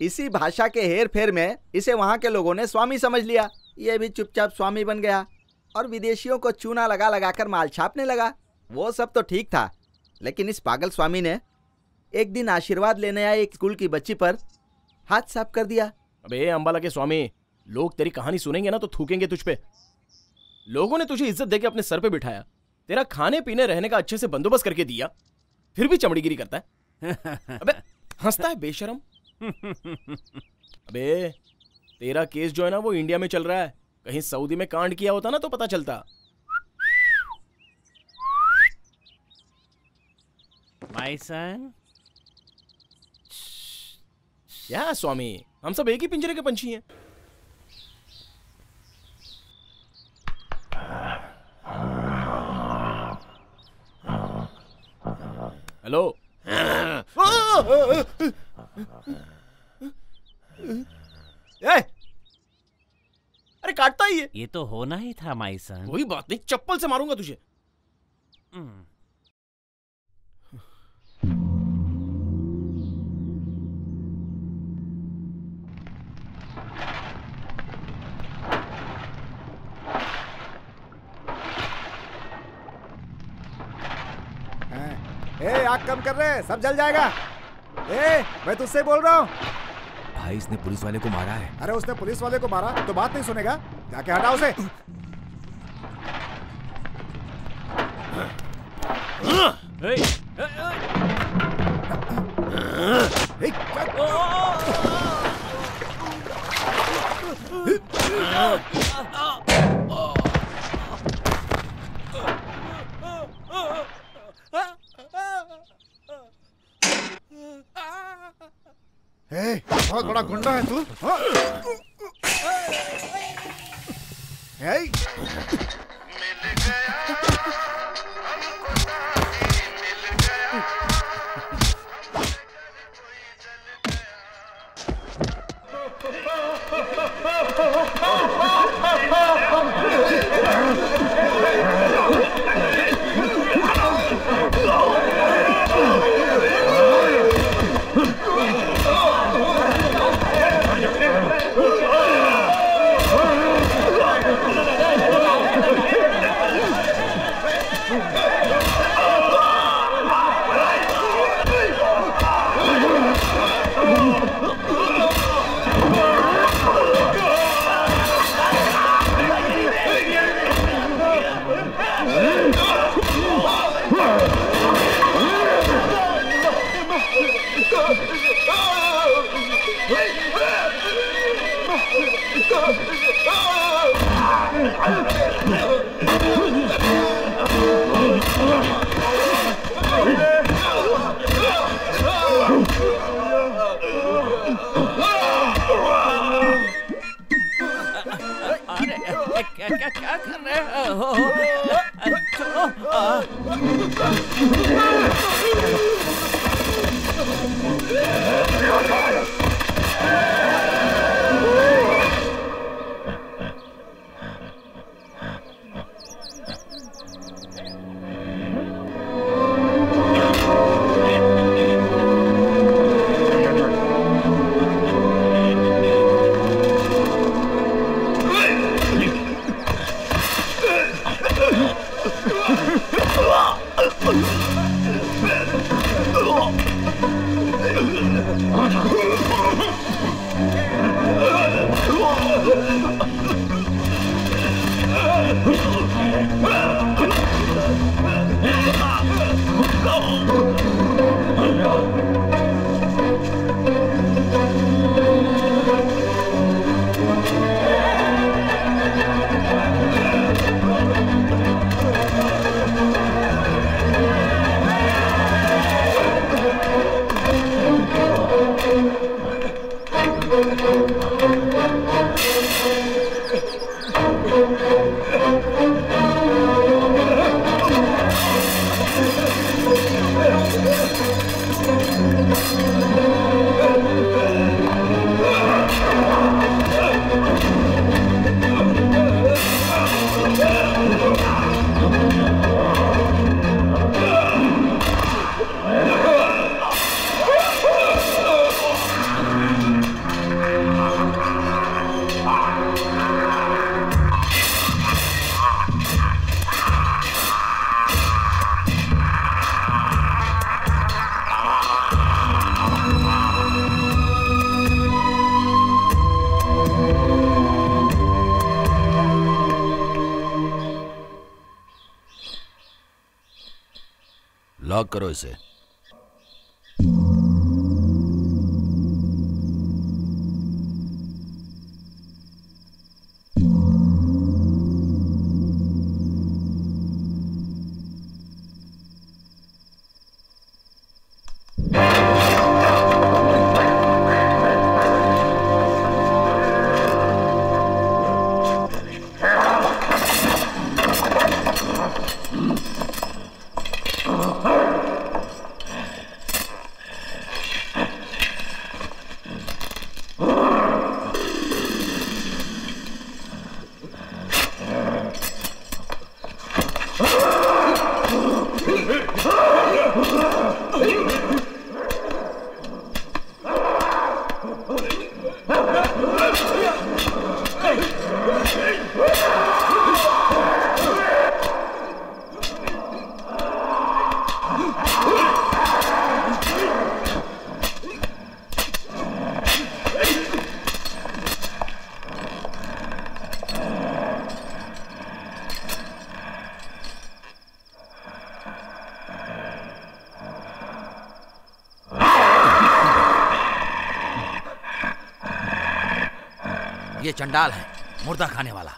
इसी भाषा के हेर फेर में इसे वहाँ के लोगों ने स्वामी समझ लिया। ये भी चुपचाप स्वामी बन गया और विदेशियों को चूना लगा लगा कर माल छापने लगा। वो सब तो ठीक था, लेकिन इस पागल स्वामी ने एक दिन आशीर्वाद लेने आए एक स्कूल की बच्ची पर हाथ साफ़ कर दिया। अबे अम्बाला के स्वामी, लोग तेरी कहानी सुनेंगे ना तो थूकेंगे तुझ पे। लोगों ने तुझे इज़्ज़त देके अपने सर पे बिठाया। तेरा खाने पीने रहने का अच्छे से बंदोबस्त करके दिया। फिर भी चमड़ीगिरी करता है। अबे हंसता है बेशरम। अबे तेरा केस जो है ना वो इंडिया में चल रहा है। कहीं सऊदी में कांड किया होता ना तो पता चलता। My son. क्या स्वामी? हम सब एक ही पिंजरे के पंछी हैं। हेलो अरे काटता ही है। ये तो होना ही था माई सन। कोई बात नहीं चप्पल से मारूँगा तुझे हम्म। हैं? ए आग कम कर रहे हैं, सब जल जाएगा ए मैं तुझसे बोल रहा हूँ भाई इसने पुलिस वाले को मारा है अरे उसने पुलिस वाले को मारा तो बात नहीं सुनेगा जाके हटा उसे हे, ए, बहुत बड़ा गुंडा है तू हाँ? हो करो इसे। चंडाल है। मुर्दा खाने वाला।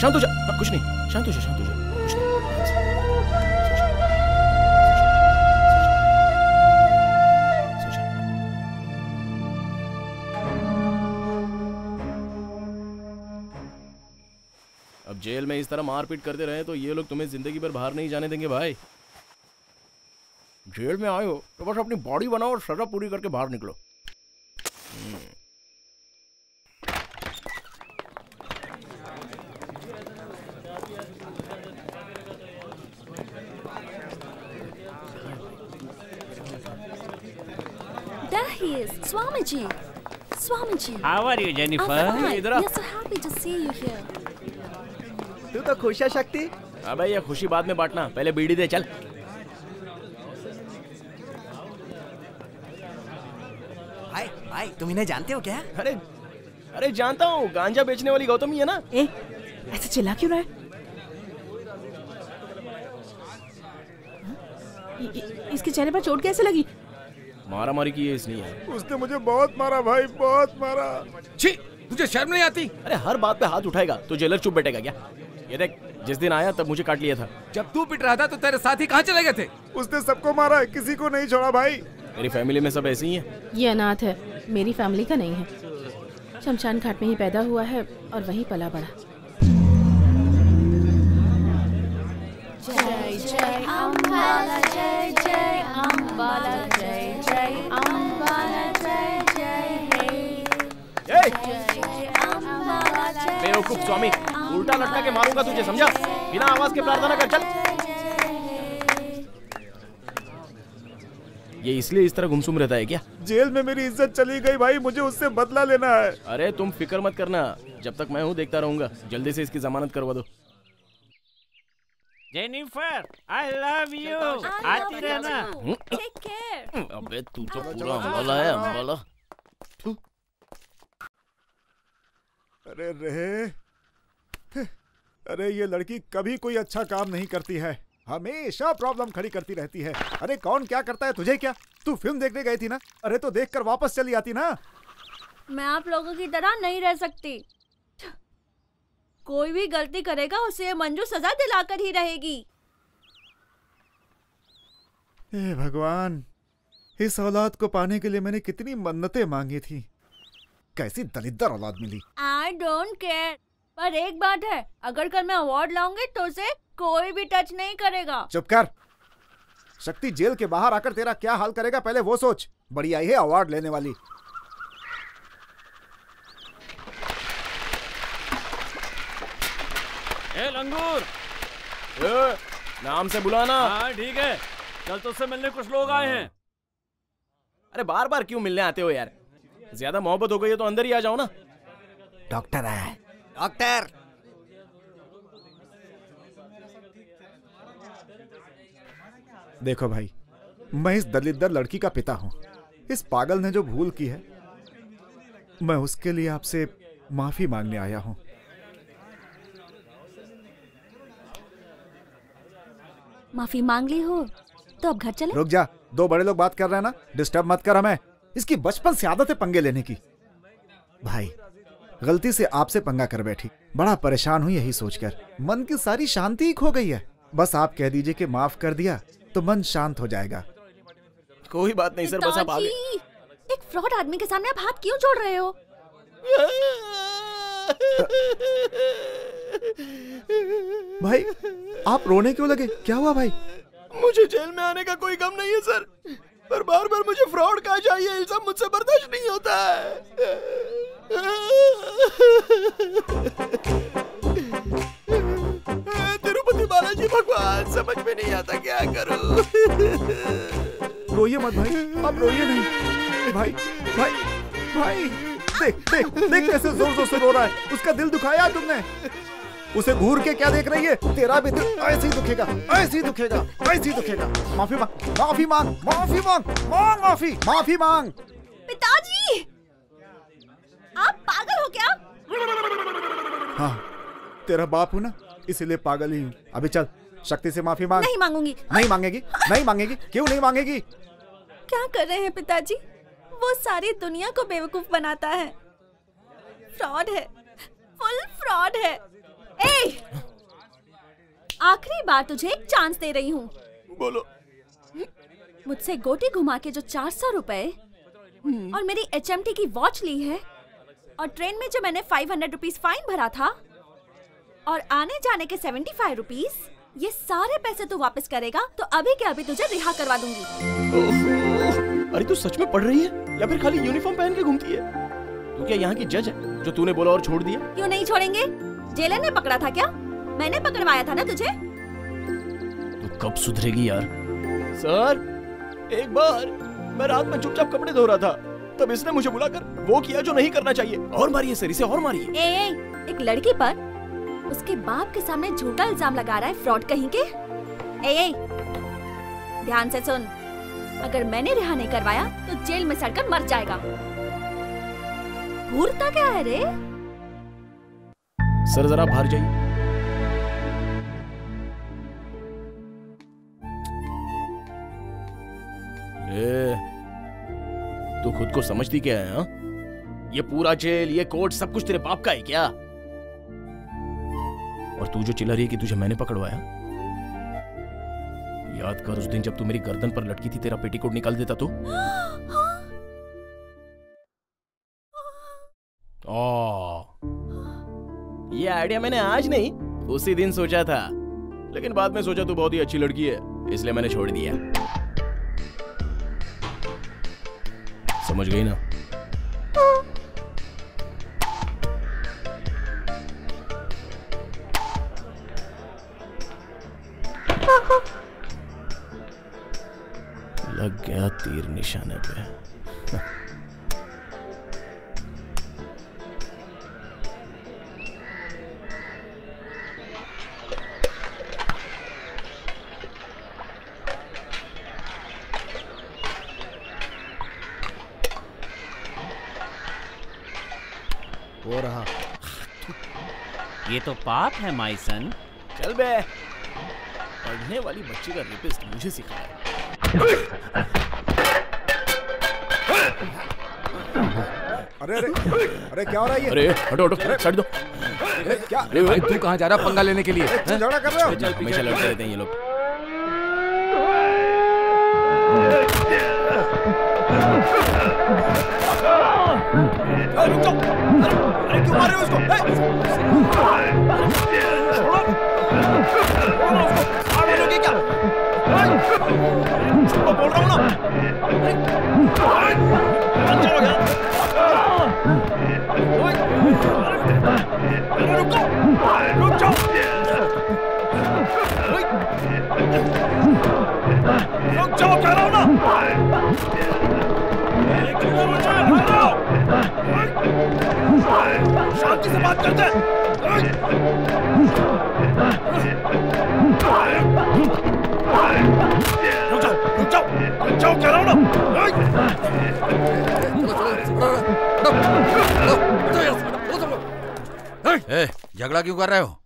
शांत हो जा। कुछ नहीं। शांत हो जा, शांत हो जा। कुछ अब जेल में इस तरह मारपीट करते रहे तो ये लोग तुम्हें ज़िंदगी भर बाहर नहीं जाने देंगे भाई। जेल में आए हो तो बस अपनी बॉडी बनाओ और सजा पूरी करके बाहर निकलो। Swamiji. Swamiji. How are you, Jennifer? I'm fine. We are so happy to see you here. तू तो खुश है शक्ति अबे ये खुशी बाद में बांटना पहले बीड़ी दे चल भाई भाई तुम इन्हें जानते हो क्या अरे अरे जानता हूँ गांजा बेचने वाली गौतमी है ना ए ऐसे चिल्ला क्यों रहा है इ- इसके चेहरे पर चोट कैसे लगी मारा मारी की है इसलिए उसने मुझे बहुत मारा भाई बहुत मारा। छी तुझे शर्म नहीं आती? अरे हर बात पे हाथ उठाएगा तो जेलर चुप बैठेगा क्या? ये देख जिस दिन आया तब मुझे काट लिया था। जब तू पिट रहा था तो तेरे साथी कहाँ चले गए थे? उसने सबको मारा किसी को नहीं छोड़ा भाई। मेरी फैमिली में सब ऐसे ही है। ये अनाथ है मेरी फैमिली का नहीं है। शमशान घाट में ही पैदा हुआ है और वहीं पला बड़ा जय जय अम्बाला जय जय अम्बाला जय। जय अम्बाला जय जय हे जय बेवकूफ़ स्वामी उल्टा लटका के मारूँगा तुझे समझा? बिना आवाज़ के प्रार्थना कर चल। ये इसलिए इस तरह गुमसुम रहता है क्या? जेल में मेरी इज़्ज़त चली गई भाई मुझे उससे बदला लेना है। अरे तुम फ़िक्र मत करना जब तक मैं हूँ देखता रहूँगा जल्दी से इसकी जमानत करवा दो। जेनिफर आई लव यू आती रहना Take care. अबे तू तो पूरा अंबाला है अंबाला अरे रे अरे ये लड़की कभी कोई अच्छा काम नहीं करती है। हमेशा प्रॉब्लम खड़ी करती रहती है। अरे कौन क्या करता है तुझे क्या? तू फ़िल्म देखने गई थी ना? अरे तो देखकर वापस चली आती ना? मैं आप लोगों की तरह नहीं रह सकती। कोई भी गलती करेगा उसे मंजू सजा दिलाकर ही रहेगी। हे भगवान इस औलाद को पाने के लिए मैंने कितनी मन्नतें मांगी थी। कैसी दलिद्दर औलाद मिली। आई डोंट केयर पर एक बात है अगर कल मैं अवार्ड लाऊँगी तो उसे कोई भी टच नहीं करेगा। चुप कर। शक्ति जेल के बाहर आकर तेरा क्या हाल करेगा पहले वो सोच। बड़ी आई है अवार्ड लेने वाली। ए लंगूर। ए, नाम से बुलाना। हाँ ठीक है। कल तुझसे मिलने कुछ लोग आए हैं। अरे बार बार क्यों मिलने आते हो यार? ज़्यादा मोहब्बत हो गई है तो अंदर ही आ जाओ ना। डॉक्टर आया है। डॉक्टर। देखो भाई मैं इस दलिद्दर लड़की का पिता हूँ। इस पागल ने जो भूल की है मैं उसके लिए आपसे माफ़ी मांगने आया हूँ। माफ़ी मांग ली हो तो अब घर चले। रुक जा दो बड़े लोग बात कर रहे हैं ना डिस्टर्ब मत कर हमें। इसकी बचपन से आदत है पंगे लेने की। भाई गलती से आपसे पंगा कर बैठी। बड़ा परेशान हुई यही सोचकर। मन की सारी शांति ही खो गई है। बस आप कह दीजिए कि माफ़ कर दिया तो मन शांत हो जाएगा। कोई बात नहीं सर बस आप आगे। एक फ्रॉड आदमी के सामने आप हाथ क्यों जोड़ रहे हो? भाई आप रोने क्यों लगे? क्या हुआ भाई? मुझे जेल में आने का कोई गम नहीं है सर। पर बार बार मुझे फ्रॉड कहा चाहिए इल्ज़ाम मुझसे बर्दाश्त नहीं होता है। तिरुपति बालाजी भगवान समझ में नहीं आता क्या करूँ। रोइए मत भाई अब रोइए नहीं। भाई भाई भाई देख देख देख कैसे ज़ोर ज़ोर से रो रहा है। उसका दिल दुखाया तुमने। उसे घूर के क्या देख रही है? तेरा भी दिल ऐसे ही दुखेगा ऐसे ही दुखेगा ऐसे ही दुखेगा। माफ़ी मांग माफ़ी मांग माफ़ी मांग मांग माफ़ी माफ़ी मांग। पिताजी! आप पागल हो क्या? हाँ तेरा बाप हूँ ना इसीलिए पागल ही हूँ। अभी चल शक्ति से माफ़ी मांग। नहीं मांगूँगी। नहीं मांगेगी नहीं मांगेगी क्यों नहीं मांगेगी? क्या कर रहे हैं पिताजी? वो सारी दुनिया को बेवकूफ़ बनाता है। फ्रॉड है फुल फ्रॉड है। ए! आखिरी बार तुझे एक चांस दे रही हूँ। बोलो। मुझसे गोटी घुमा के जो चार सौ रूपए और मेरी एचएमटी की वॉच ली है और ट्रेन में जो मैंने फाइव हंड्रेड रुपीज़ फाइन भरा था और आने जाने के सेवेंटी फाइव रुपीज़ ये सारे पैसे तू वापस करेगा तो अभी के अभी तुझे रिहा करवा दूँगी। अरे तू सच में पढ़ रही है या फिर खाली यूनिफॉर्म पहन के घूमती है? तू क्या यहाँ की जज है जो तूने बोला और छोड़ दिया? क्यों नहीं छोड़ेंगे? जेलर ने पकड़ा था क्या? मैंने पकड़वाया था ना तुझे? तू कब सुधरेगी यार? सर एक बार मैं रात में चुपचाप कपड़े धो रहा था। तब इसने मुझे बुलाकर वो किया जो नहीं करना चाहिए। और मारिए सर इसे और मारिए। ए, ए, एक लड़की पर उसके बाप के सामने झूठा इल्ज़ाम लगा रहा है फ्रॉड कहीं के? ए, ए, ध्यान से सुन। अगर मैंने रिहा नहीं करवाया तो जेल में सड़कर मर जाएगा। घूरता क्या है रे? सर जरा बाहर जाइए। तू खुद को समझती क्या है हा? ये पूरा जेल ये कोर्ट सब कुछ तेरे बाप का है क्या? और तू जो चिल्ला रही है कि तुझे मैंने पकड़वाया? याद कर उस दिन जब तू मेरी गर्दन पर लटकी थी तेरा पेटीकोट निकाल देता तो। ओ, ये आइडिया मैंने आज नहीं, उसी दिन सोचा था। लेकिन बाद में सोचा तू बहुत ही अच्छी लड़की है, इसलिए मैंने छोड़ दिया। समझ गई ना? लग गया तीर निशाने पे। ये तो पाप है माइसन चल बे। पढ़ने वाली बच्ची का रेपिस्ट मुझे सिखाया अरे अरे अरे क्या हो रहा है ये? अरे हटो हटो साइड दो। अरे क्या? अरे भाई तू कहाँ जा रहा पंगा लेने के लिए? झगड़ा कर रहे हो? हमेशा लड़ते रहते हैं ये लोग। अरे रुक जाओ। अरे अरे क्यों मार रहे हो उसको छोड़ो बोल रहा हूँ ना जाओ यार रुक रुक जाओ! रुक जाओ कह रहा हूँ ना हूँ शांति से बात करते हैं ना झगड़ा क्यों कर रहे हो?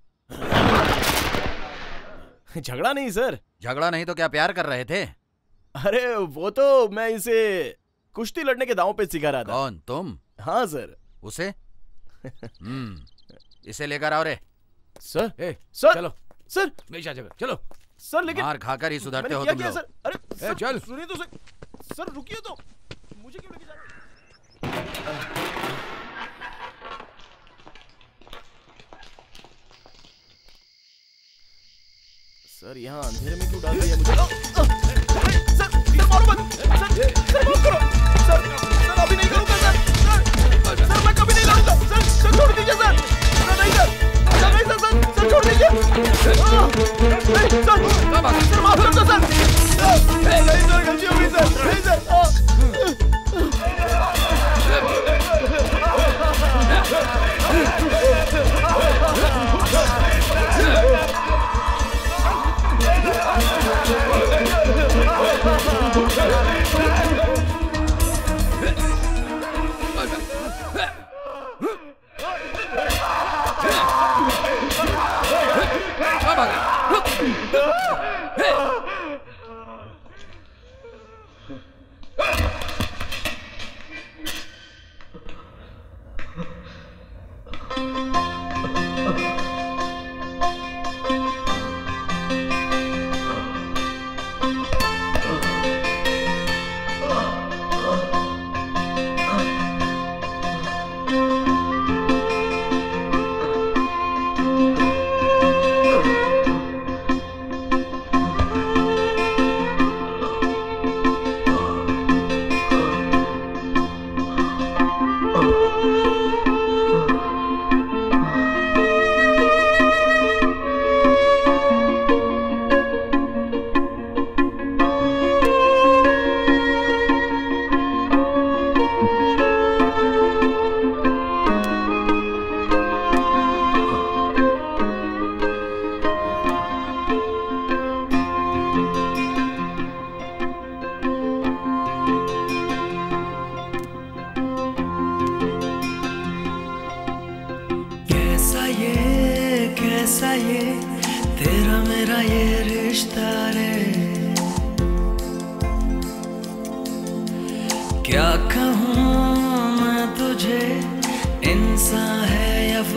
झगड़ा नहीं सर। झगड़ा नहीं तो क्या प्यार कर रहे थे? अरे वो तो मैं इसे कुश्ती लड़ने के दांव पे सिखा रहा था। कौन तुम? हाँ सर। उसे? हम्म इसे लेकर आओ रे। सर? ए, सर? चलो। सर? मेरी जगह चलो। सर लेकिन मार खाकर ही सुधरते हो तुम लोग? सर? अरे ए, चल। सुनिए तो सर। सर रुकिए तो। मुझे क्यों लेके जा रहे हैं? सर यहाँ अंधेरे में क्यों डाल दिया मुझे? सर सर मारो मत। सर सर मत करो। सर सर अभी नहीं करूँगा सर। सर सर मैं कभी नहीं लड़ूँगा। सर सर छोड़ दीजिए सर। सर नहीं सर। सर नहीं सर। सर छोड़ दीजिए सर सर माफ़ कर दो सर नहीं सर गलती हो गई सर नहीं सर अ,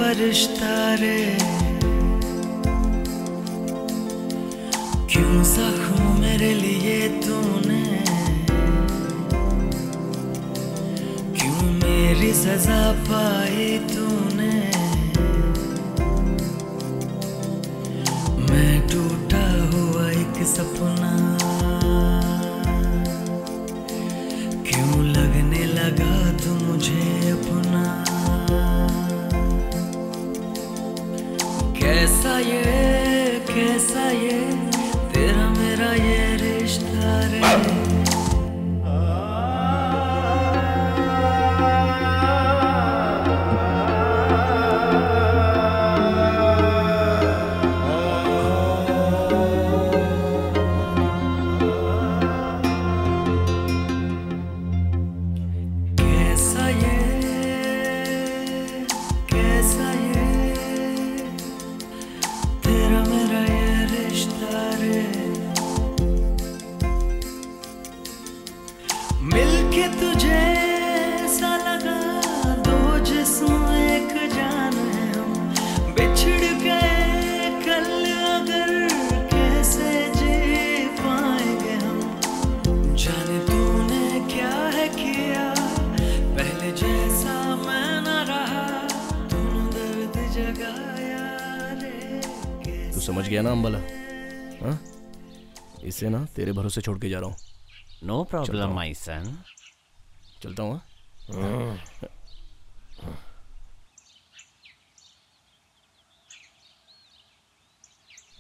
फरिश्ता रे। क्यों जख्म मेरे लिए तूने? क्यों मेरी सजा पाई तूने? मैं टूटा हुआ एक सपना। कैसा ये गया ना अंबला। हाँ? इसे ना तेरे भरोसे छोड़ के जा रहा हूँ। नो प्रॉब्लम हूँ। माय सन चलता हूँ हाँ?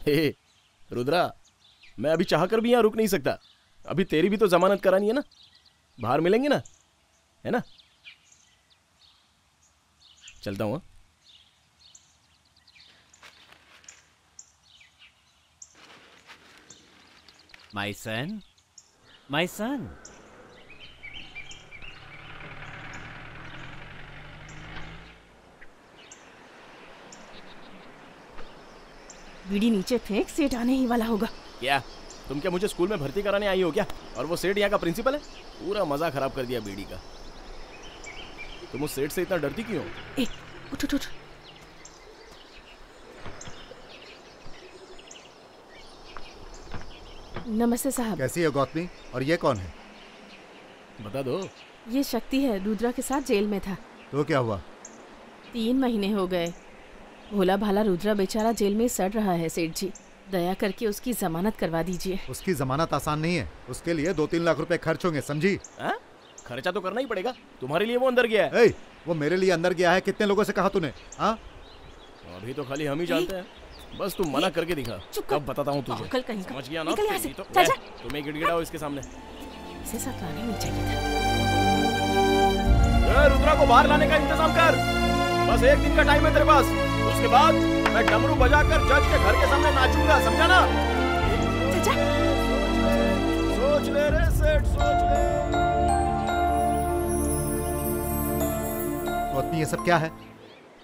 हे। रुद्रा मैं अभी चाह कर भी यहाँ रुक नहीं सकता। अभी तेरी भी तो जमानत करानी है ना? बाहर मिलेंगे ना? है ना? चलता हूँ? माय सन माय सन बीड़ी नीचे फेंक सेठ आने ही वाला होगा। क्या? तुम क्या मुझे स्कूल में भर्ती कराने आई हो क्या? और वो सेठ यहाँ का प्रिंसिपल है? पूरा मज़ा खराब कर दिया बीड़ी का। तुम उस सेठ से इतना डरती क्यों हो? ए उठ उठ उठ। नमस्ते साहब। कैसी है गौतमी? और ये कौन है? बता दो। ये शक्ति है रुद्रा के साथ जेल में था। तो क्या हुआ? तीन महीने हो गए। भोला भाला रुद्रा बेचारा जेल में सड़ रहा है सेठ जी। दया करके उसकी जमानत करवा दीजिए। उसकी जमानत आसान नहीं है। उसके लिए दो तीन लाख रुपए खर्च होंगे समझी? हाँ? खर्चा तो करना ही पड़ेगा। तुम्हारे लिए वो अंदर गया है। ए, वो मेरे लिए अंदर गया है। कितने लोगों से कहा तूने? हाँ? अभी तो खाली हम ही जानते हैं। बस तू मना करके दिखा। अब बताता हूँ तुझे। पागल कहीं समझ गया ना? निकल यहाँ से। तो तुम्हें गिड़गिड़ाओ इसके सामने। इसे साथ लाने नहीं चाहिए था। रुद्रा को बाहर लाने का इंतज़ाम कर। बस एक दिन का टाइम है तेरे पास। उसके बाद मैं डमरू बजाकर जज के घर के सामने नाचूँगा समझा ना? सोच ले रे सेठ सोच ले। गौतमी ये सब क्या है?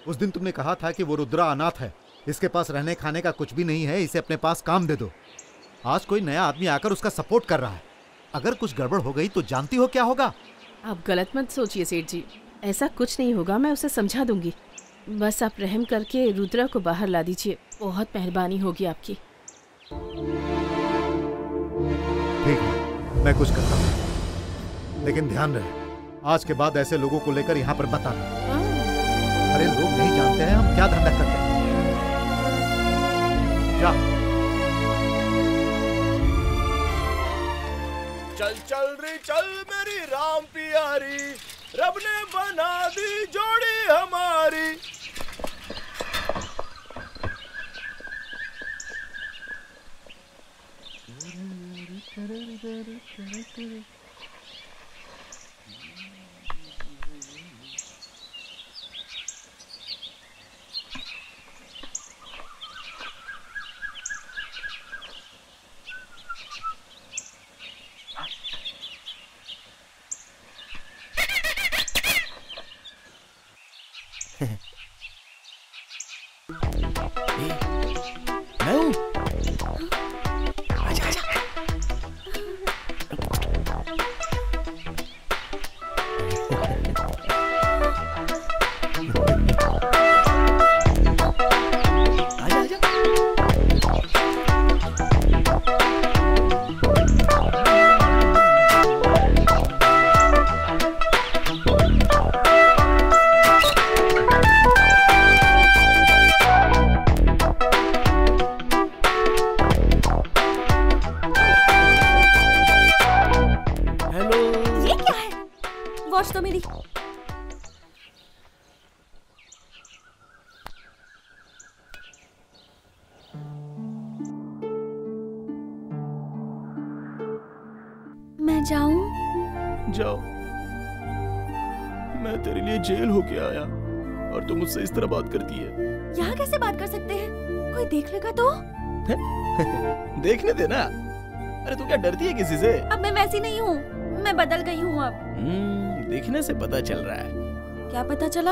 उस दिन तुमने कहा था कि वो रुद्रा अनाथ है। इसके पास रहने खाने का कुछ भी नहीं है इसे अपने पास काम दे दो। आज कोई नया आदमी आकर उसका सपोर्ट कर रहा है। अगर कुछ गड़बड़ हो गई तो जानती हो क्या होगा? आप गलत मत सोचिए सेठ जी। ऐसा कुछ नहीं होगा मैं उसे समझा दूँगी। बस आप रहम करके रुद्रा को बाहर ला दीजिए। बहुत मेहरबानी होगी आपकी। ठीक है मैं कुछ करता हूँ। लेकिन ध्यान रहे आज के बाद ऐसे लोगों को लेकर यहाँ पर बताना अरे लोग नहीं जानते हैं हम क्या धंधा करते हैं। जा चल चल रे चल मेरी राम प्यारी रब ने बना दी जोड़ी हमारी मैं देखने दे ना। अरे तू क्या डरती है किसी से? अब मैं वैसी नहीं हूँ। मैं बदल गई हूँ अब। हम्म, देखने से पता चल रहा है। क्या पता चला?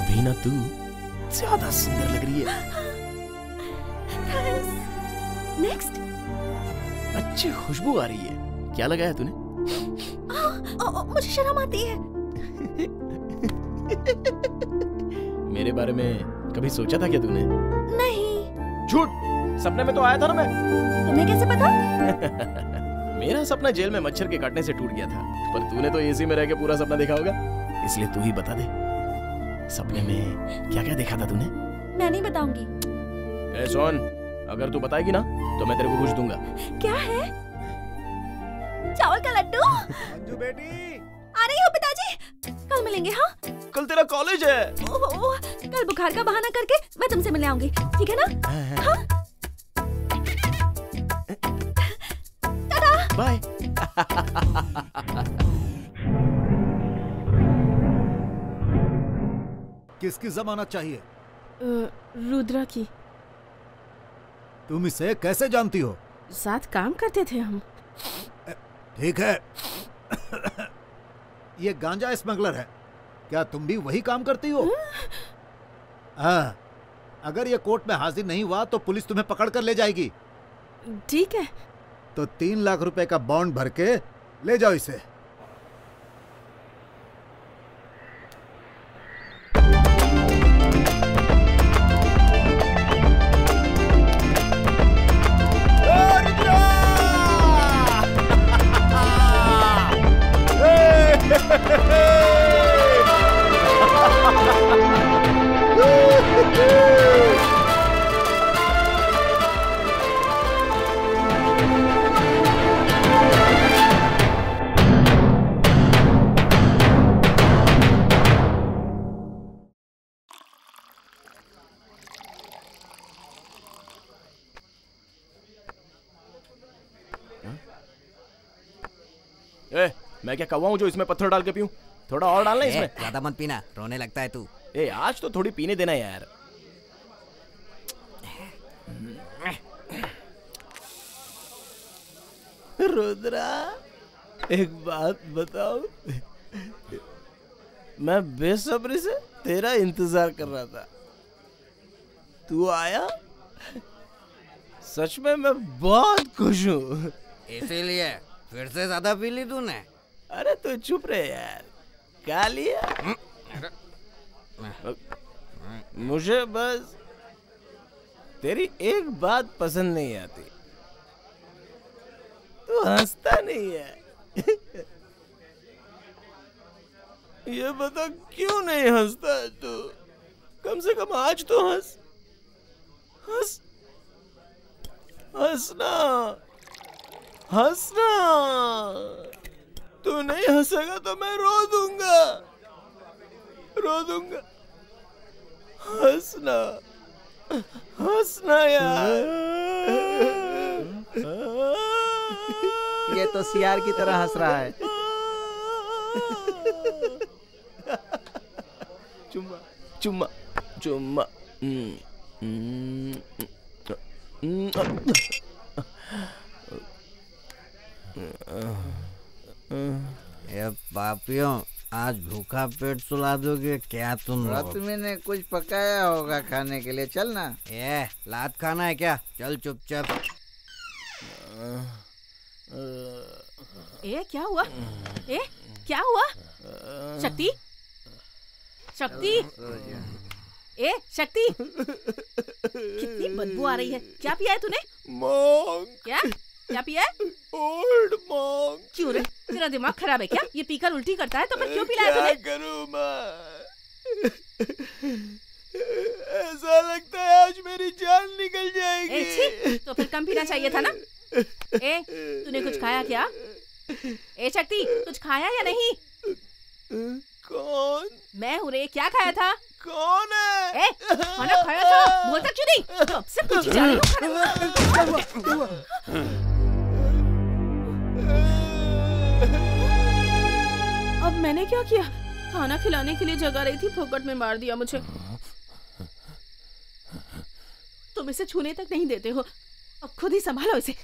अभी ना तू ज़्यादा सुंदर लग रही है। नेक्स्ट अच्छी खुशबू आ रही है। क्या लगाया तूने? मुझे शर्म आती है। मेरे बारे में कभी सोचा था क्या तूने? सपने में तो आया था ना मैं। तुम्हें कैसे पता? मेरा सपना जेल में मच्छर के काटने से टूट गया था पर तूने तो एसी में रह के पूरा सपना देखा होगा। इसलिए तू ही बता दे सपने में क्या क्या देखा था तूने? मैं नहीं बताऊँगी। सोन अगर तू बताएगी ना तो मैं तेरे को कुछ दूँगा। क्या है? चावल का लड्डू? बेटी। आ रही हो पिताजी? कल मिलेंगे हाँ? कल तेरा कॉलेज है। ओहो कल बुखार का बहाना करके मैं तुमसे मिलने आऊँगी ठीक है ना? हाँ? बाय किसकी जमानत चाहिए? रुद्रा की। तुम इसे कैसे जानती हो? साथ काम करते थे हम। ठीक है। ये गांजा स्मगलर है। क्या तुम भी वही काम करती हो? हाँ। अगर ये कोर्ट में हाजिर नहीं हुआ तो पुलिस तुम्हें पकड़ कर ले जाएगी। ठीक है। तो तीन लाख रुपए का बॉन्ड भर के ले जाओ इसे। ए मैं क्या कौवा हूँ जो इसमें पत्थर डाल के पीऊं? थोड़ा और डालना इसमें। ज़्यादा मत पीना रोने लगता है तू। ए आज तो थोड़ी पीने देना यार। रुद्रा एक बात बताओ। मैं बेसब्री से तेरा इंतज़ार कर रहा था। तू आया? सच में मैं बहुत खुश हूँ। इसीलिए फिर से ज़्यादा पी ली तूने। अरे तू चुप रहे यार। क्या लिया? मुझे बस तेरी एक बात पसंद नहीं आती। तू हंसता नहीं है। ये बता क्यों नहीं हंसता है तू? कम से कम आज तो हंस। हंस। हंसना। हंसना। तू नहीं हंसेगा तो मैं रो दूँगा। रो दूँगा। हंसना। हंसना यार। ये तो सियार की तरह हंस रहा है। चुम्मा चुम्मा चुम्मा। हम्म, हम्म, हम्म, ये पापियों आज भूखा पेट सुला दोगे क्या तुम लोग? रश्मि ने कुछ पकाया होगा खाने के लिए चल ना। ये लात खाना है क्या? चल चुपचाप। ए क्या हुआ? ए क्या हुआ? शक्ति? शक्ति? ए शक्ति? कितनी बदबू आ रही है। क्या पिया है तूने? क्या? क्या पिया है? ओल्ड मॉन्क क्यों रे? तेरा दिमाग खराब है क्या? ये पीकर उल्टी करता है तो फिर क्यों पिलाया क्या तूने? करूँ मैं? ऐसा लगता है आज मेरी जान निकल जाएगी। ए छी तो फिर कम पीना चाहिए था ना? ए तूने कुछ खाया क्या? ए शक्ति कुछ खाया या नहीं? कौन? मैं हूँ रे क्या खाया था? कौन है? ए खाना खाया था? बोलता क्यों नहीं? कब से पूछी जा रही हूँ अब मैंने क्या किया? खाना खिलाने के लिए जगा रही थी, फोकट में मार दिया मुझे। तुम इसे छूने तक नहीं देते हो। अब खुद ही संभालो इसे।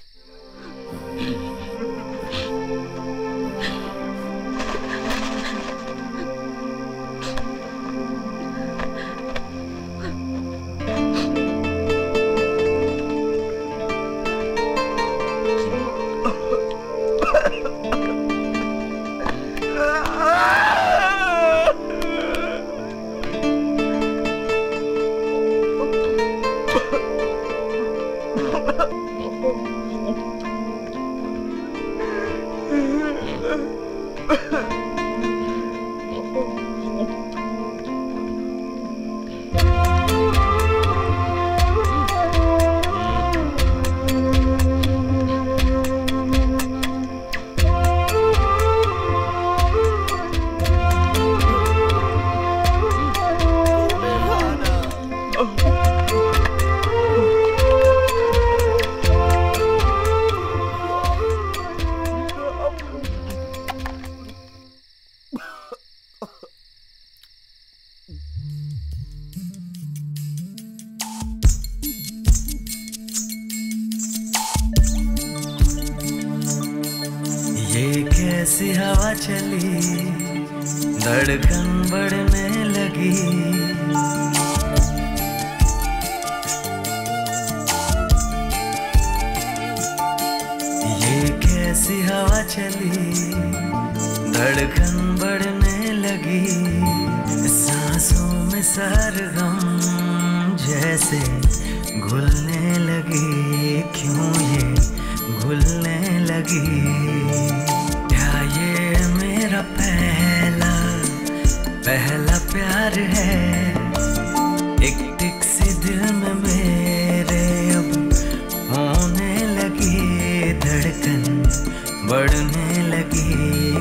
बढ़ने लगे,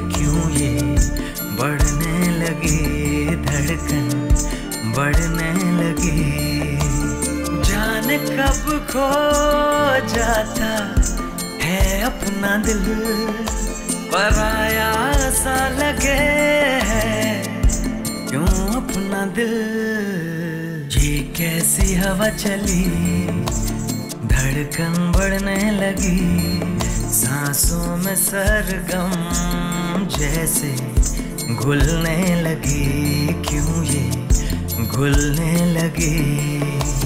क्यों ये? बढ़ने लगे धड़कन, बढ़ने लगे। जान कब खो जाता है अपना दिल? पर आया सा लगे है, क्यों अपना दिल? ये कैसी हवा चली? धड़कन बढ़ने लगी। सांसों में सरगम जैसे घुलने लगी क्यों ये घुलने लगी?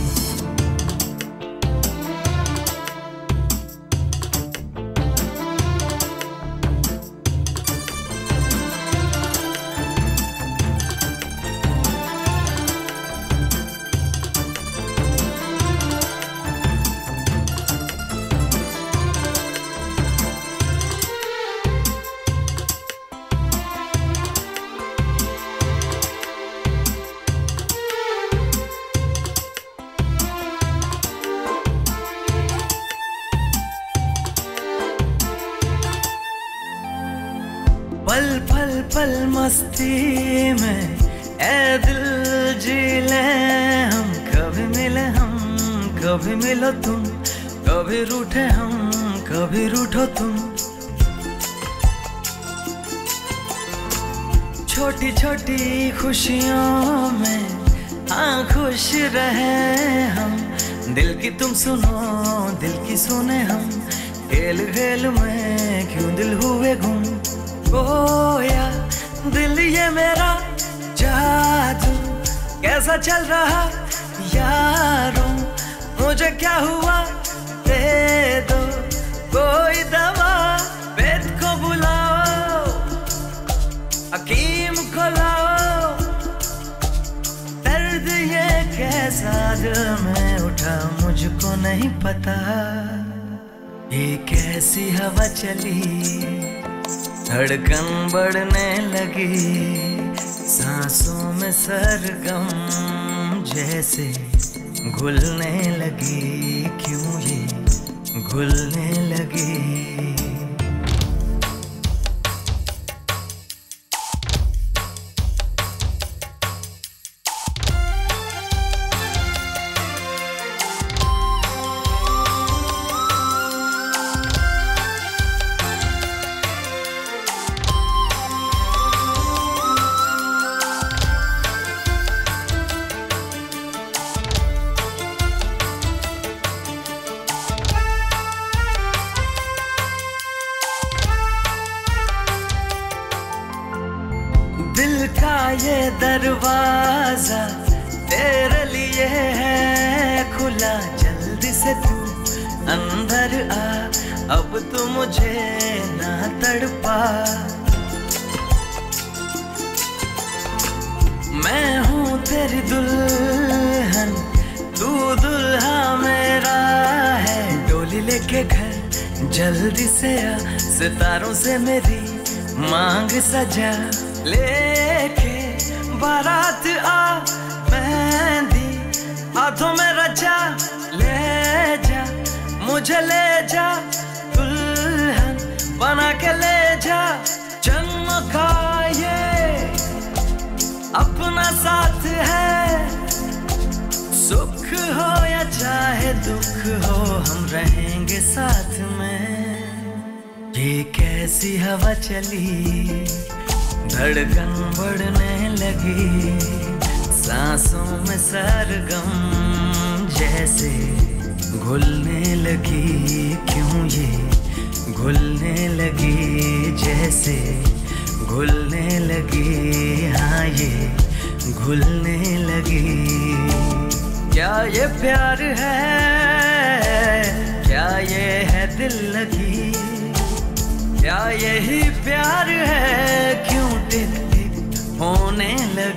सुनो, दिल की सुने हम। खेल खेल में क्यों दिल हुए घूम? ओ या, दिल ये मेरा जादू। कैसा चल रहा सी हवा चली, धड़कन बढ़ने लगी। सांसों में सरगम जैसे घुलने लगी। क्यों ये घुलने लगी? जैसे घुलने लगी हाँ ये घुलने लगी। क्या ये प्यार है? क्या ये है दिल लगी? क्या यही प्यार है? क्यों दिल होने लगी?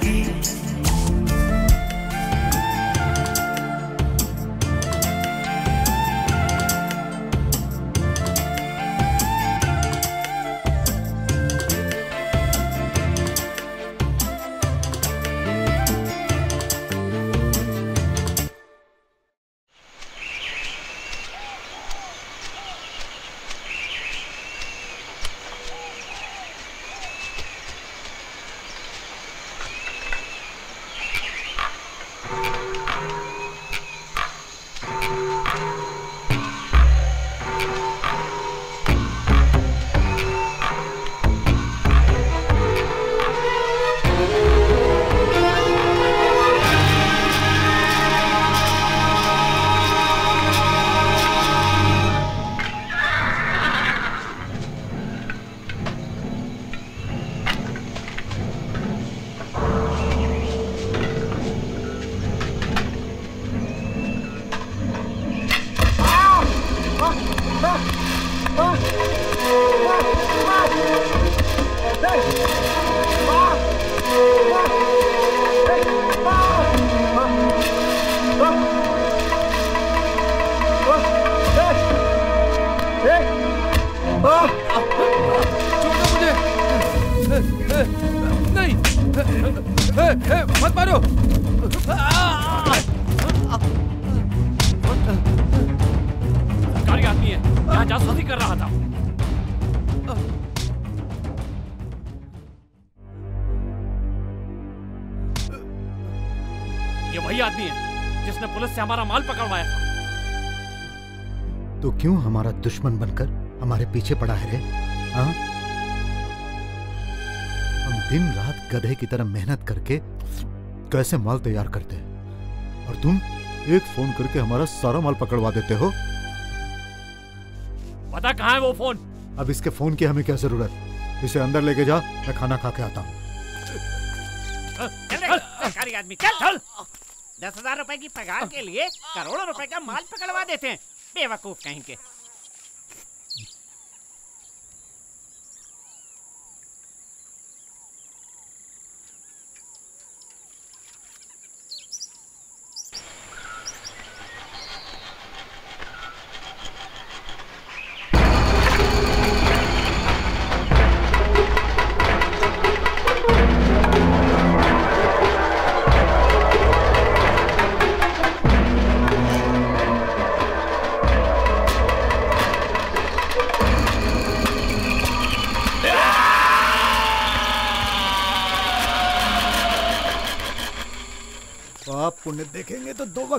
दुश्मन बनकर हमारे पीछे पड़ा है रे। हाँ? हम दिन रात गधे की तरह मेहनत करके कैसे माल तैयार करते हैं? और तुम एक फ़ोन करके हमारा सारा माल पकड़वा देते हो? पता कहाँ है वो फ़ोन? अब इसके फ़ोन की हमें क्या ज़रूरत? इसे अंदर लेके जा मैं खाना खा के आता हूँ। चल रे, सरकारी आदमी चल। चल। दस हज़ार रुपए की पगार के लिए करोड़ों रुपए का माल पकड़वा देते हैं। बेवकूफ़ कहीं के।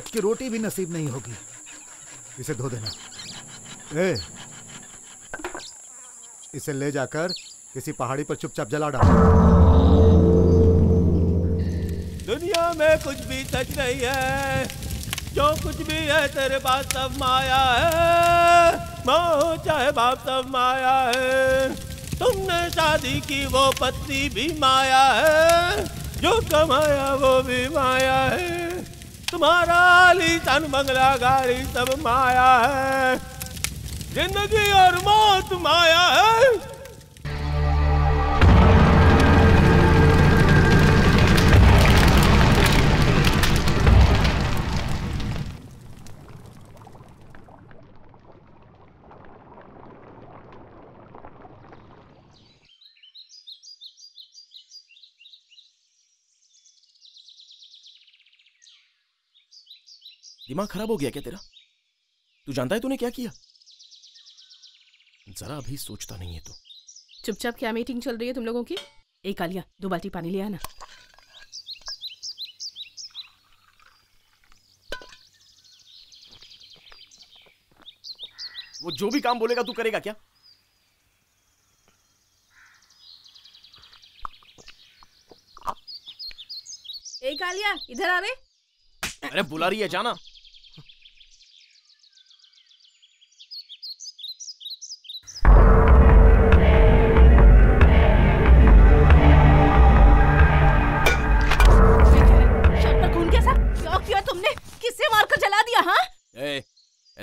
की रोटी भी नसीब नहीं होगी। इसे धो देना। ए, इसे ले जाकर किसी पहाड़ी पर चुपचाप जला डालो। दुनिया में कुछ भी सच नहीं है। जो कुछ भी है, तेरे पास सब माया है। मोह चाहे बाप सब माया है। तुमने शादी की, वो पत्नी भी माया है। जो कमाया, वो भी माया है। तुम्हारा आलीशान बंगला गाड़ी सब माया है। ज़िंदगी और मौत माया है। दिमाग खराब हो गया क्या तेरा? तू जानता है तूने क्या किया? जरा भी सोचता नहीं है तू। चुपचाप क्या मीटिंग चल रही है तुम लोगों की? एक आलिया दो बाल्टी पानी ले आना। वो जो भी काम बोलेगा तू करेगा क्या? एक आलिया इधर आ रे अरे बुला रही है जाना।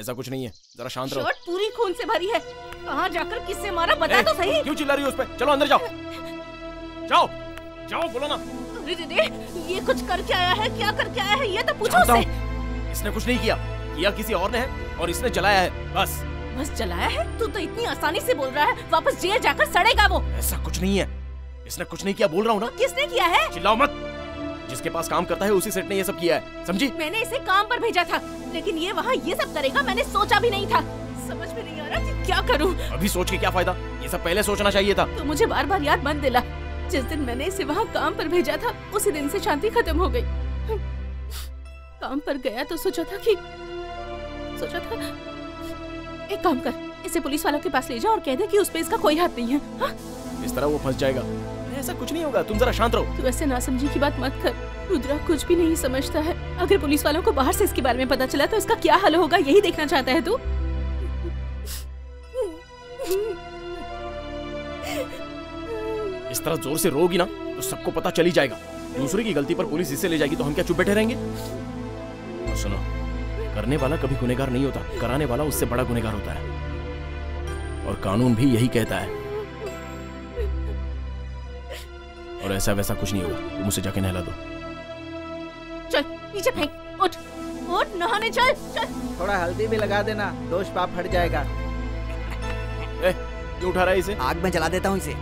ऐसा कुछ नहीं है। जरा शांत रहो। शर्ट पूरी खून से भरी है। कहाँ जाकर किससे मारा बता ए, तो सही। क्यों चिल्ला रही हो उस पे? चलो अंदर जाओ। जाओ। जाओ बोलो ना। अरे दीदी ये कुछ करके आया है? क्या करके आया है? ये तो पूछो उससे इसने कुछ नहीं किया। किया किसी और ने है और इसने चलाया है। बस। बस चलाया है? तू तो इतनी आसानी से बोल रहा है। वापस जेल जाकर सड़ेगा वो। ऐसा कुछ नहीं है। इसने कुछ नहीं किया बोल रहा हूँ ना। किसने किया है? चिल्लाओ मत। जिसके पास काम करता है उसी सेट ने ये सब किया है। समझी? मैंने इसे काम पर भेजा था। लेकिन ये वहाँ ये सब करेगा मैंने सोचा भी नहीं था। समझ में नहीं आ रहा कि क्या करूँ। अभी सोच के क्या फ़ायदा? ये सब पहले सोचना चाहिए था। तो मुझे बार बार याद मत दिला। जिस दिन मैंने इसे वहाँ काम पर भेजा था उसी दिन से शांति खत्म हो गई। काम पर गया तो सोचा था कि सोचा था एक काम कर इसे पुलिस वालों के पास ले जा और कह दे कि उस पे इसका कोई हाथ नहीं है। हाँ? इस तरह वो फंस जाएगा। ऐसा कुछ नहीं होगा तुम जरा शांत रहो। तू ऐसे नासमझी की बात मत कर। रुद्रा कुछ भी नहीं समझता है। अगर पुलिस वालों को बाहर से इसके बारे में पता चला तो इसका क्या हल होगा, यही देखना चाहता है तू? इस तरह ज़ोर से रोगी ना तो सबको पता चली जाएगा। दूसरे की गलती पर पुलिस इसे ले जाएगी तो हम क्या चुप बैठे रहेंगे? और सुनो, करने वाला कभी गुनेगार नहीं होता। कराने वाला उससे बड़ा गुनेगार होता है। और कानून भी यही कहता है। और ऐसा वैसा कुछ नहीं होगा। तुम उसे जाके नहला दो। नीचे फेंक। उठ उठ नहाने चल चल। थोड़ा हल्दी भी लगा देना दोष पाप हट जाएगा। ए, क्यों उठा रहा है इसे? आग में जला देता हूँ इसे।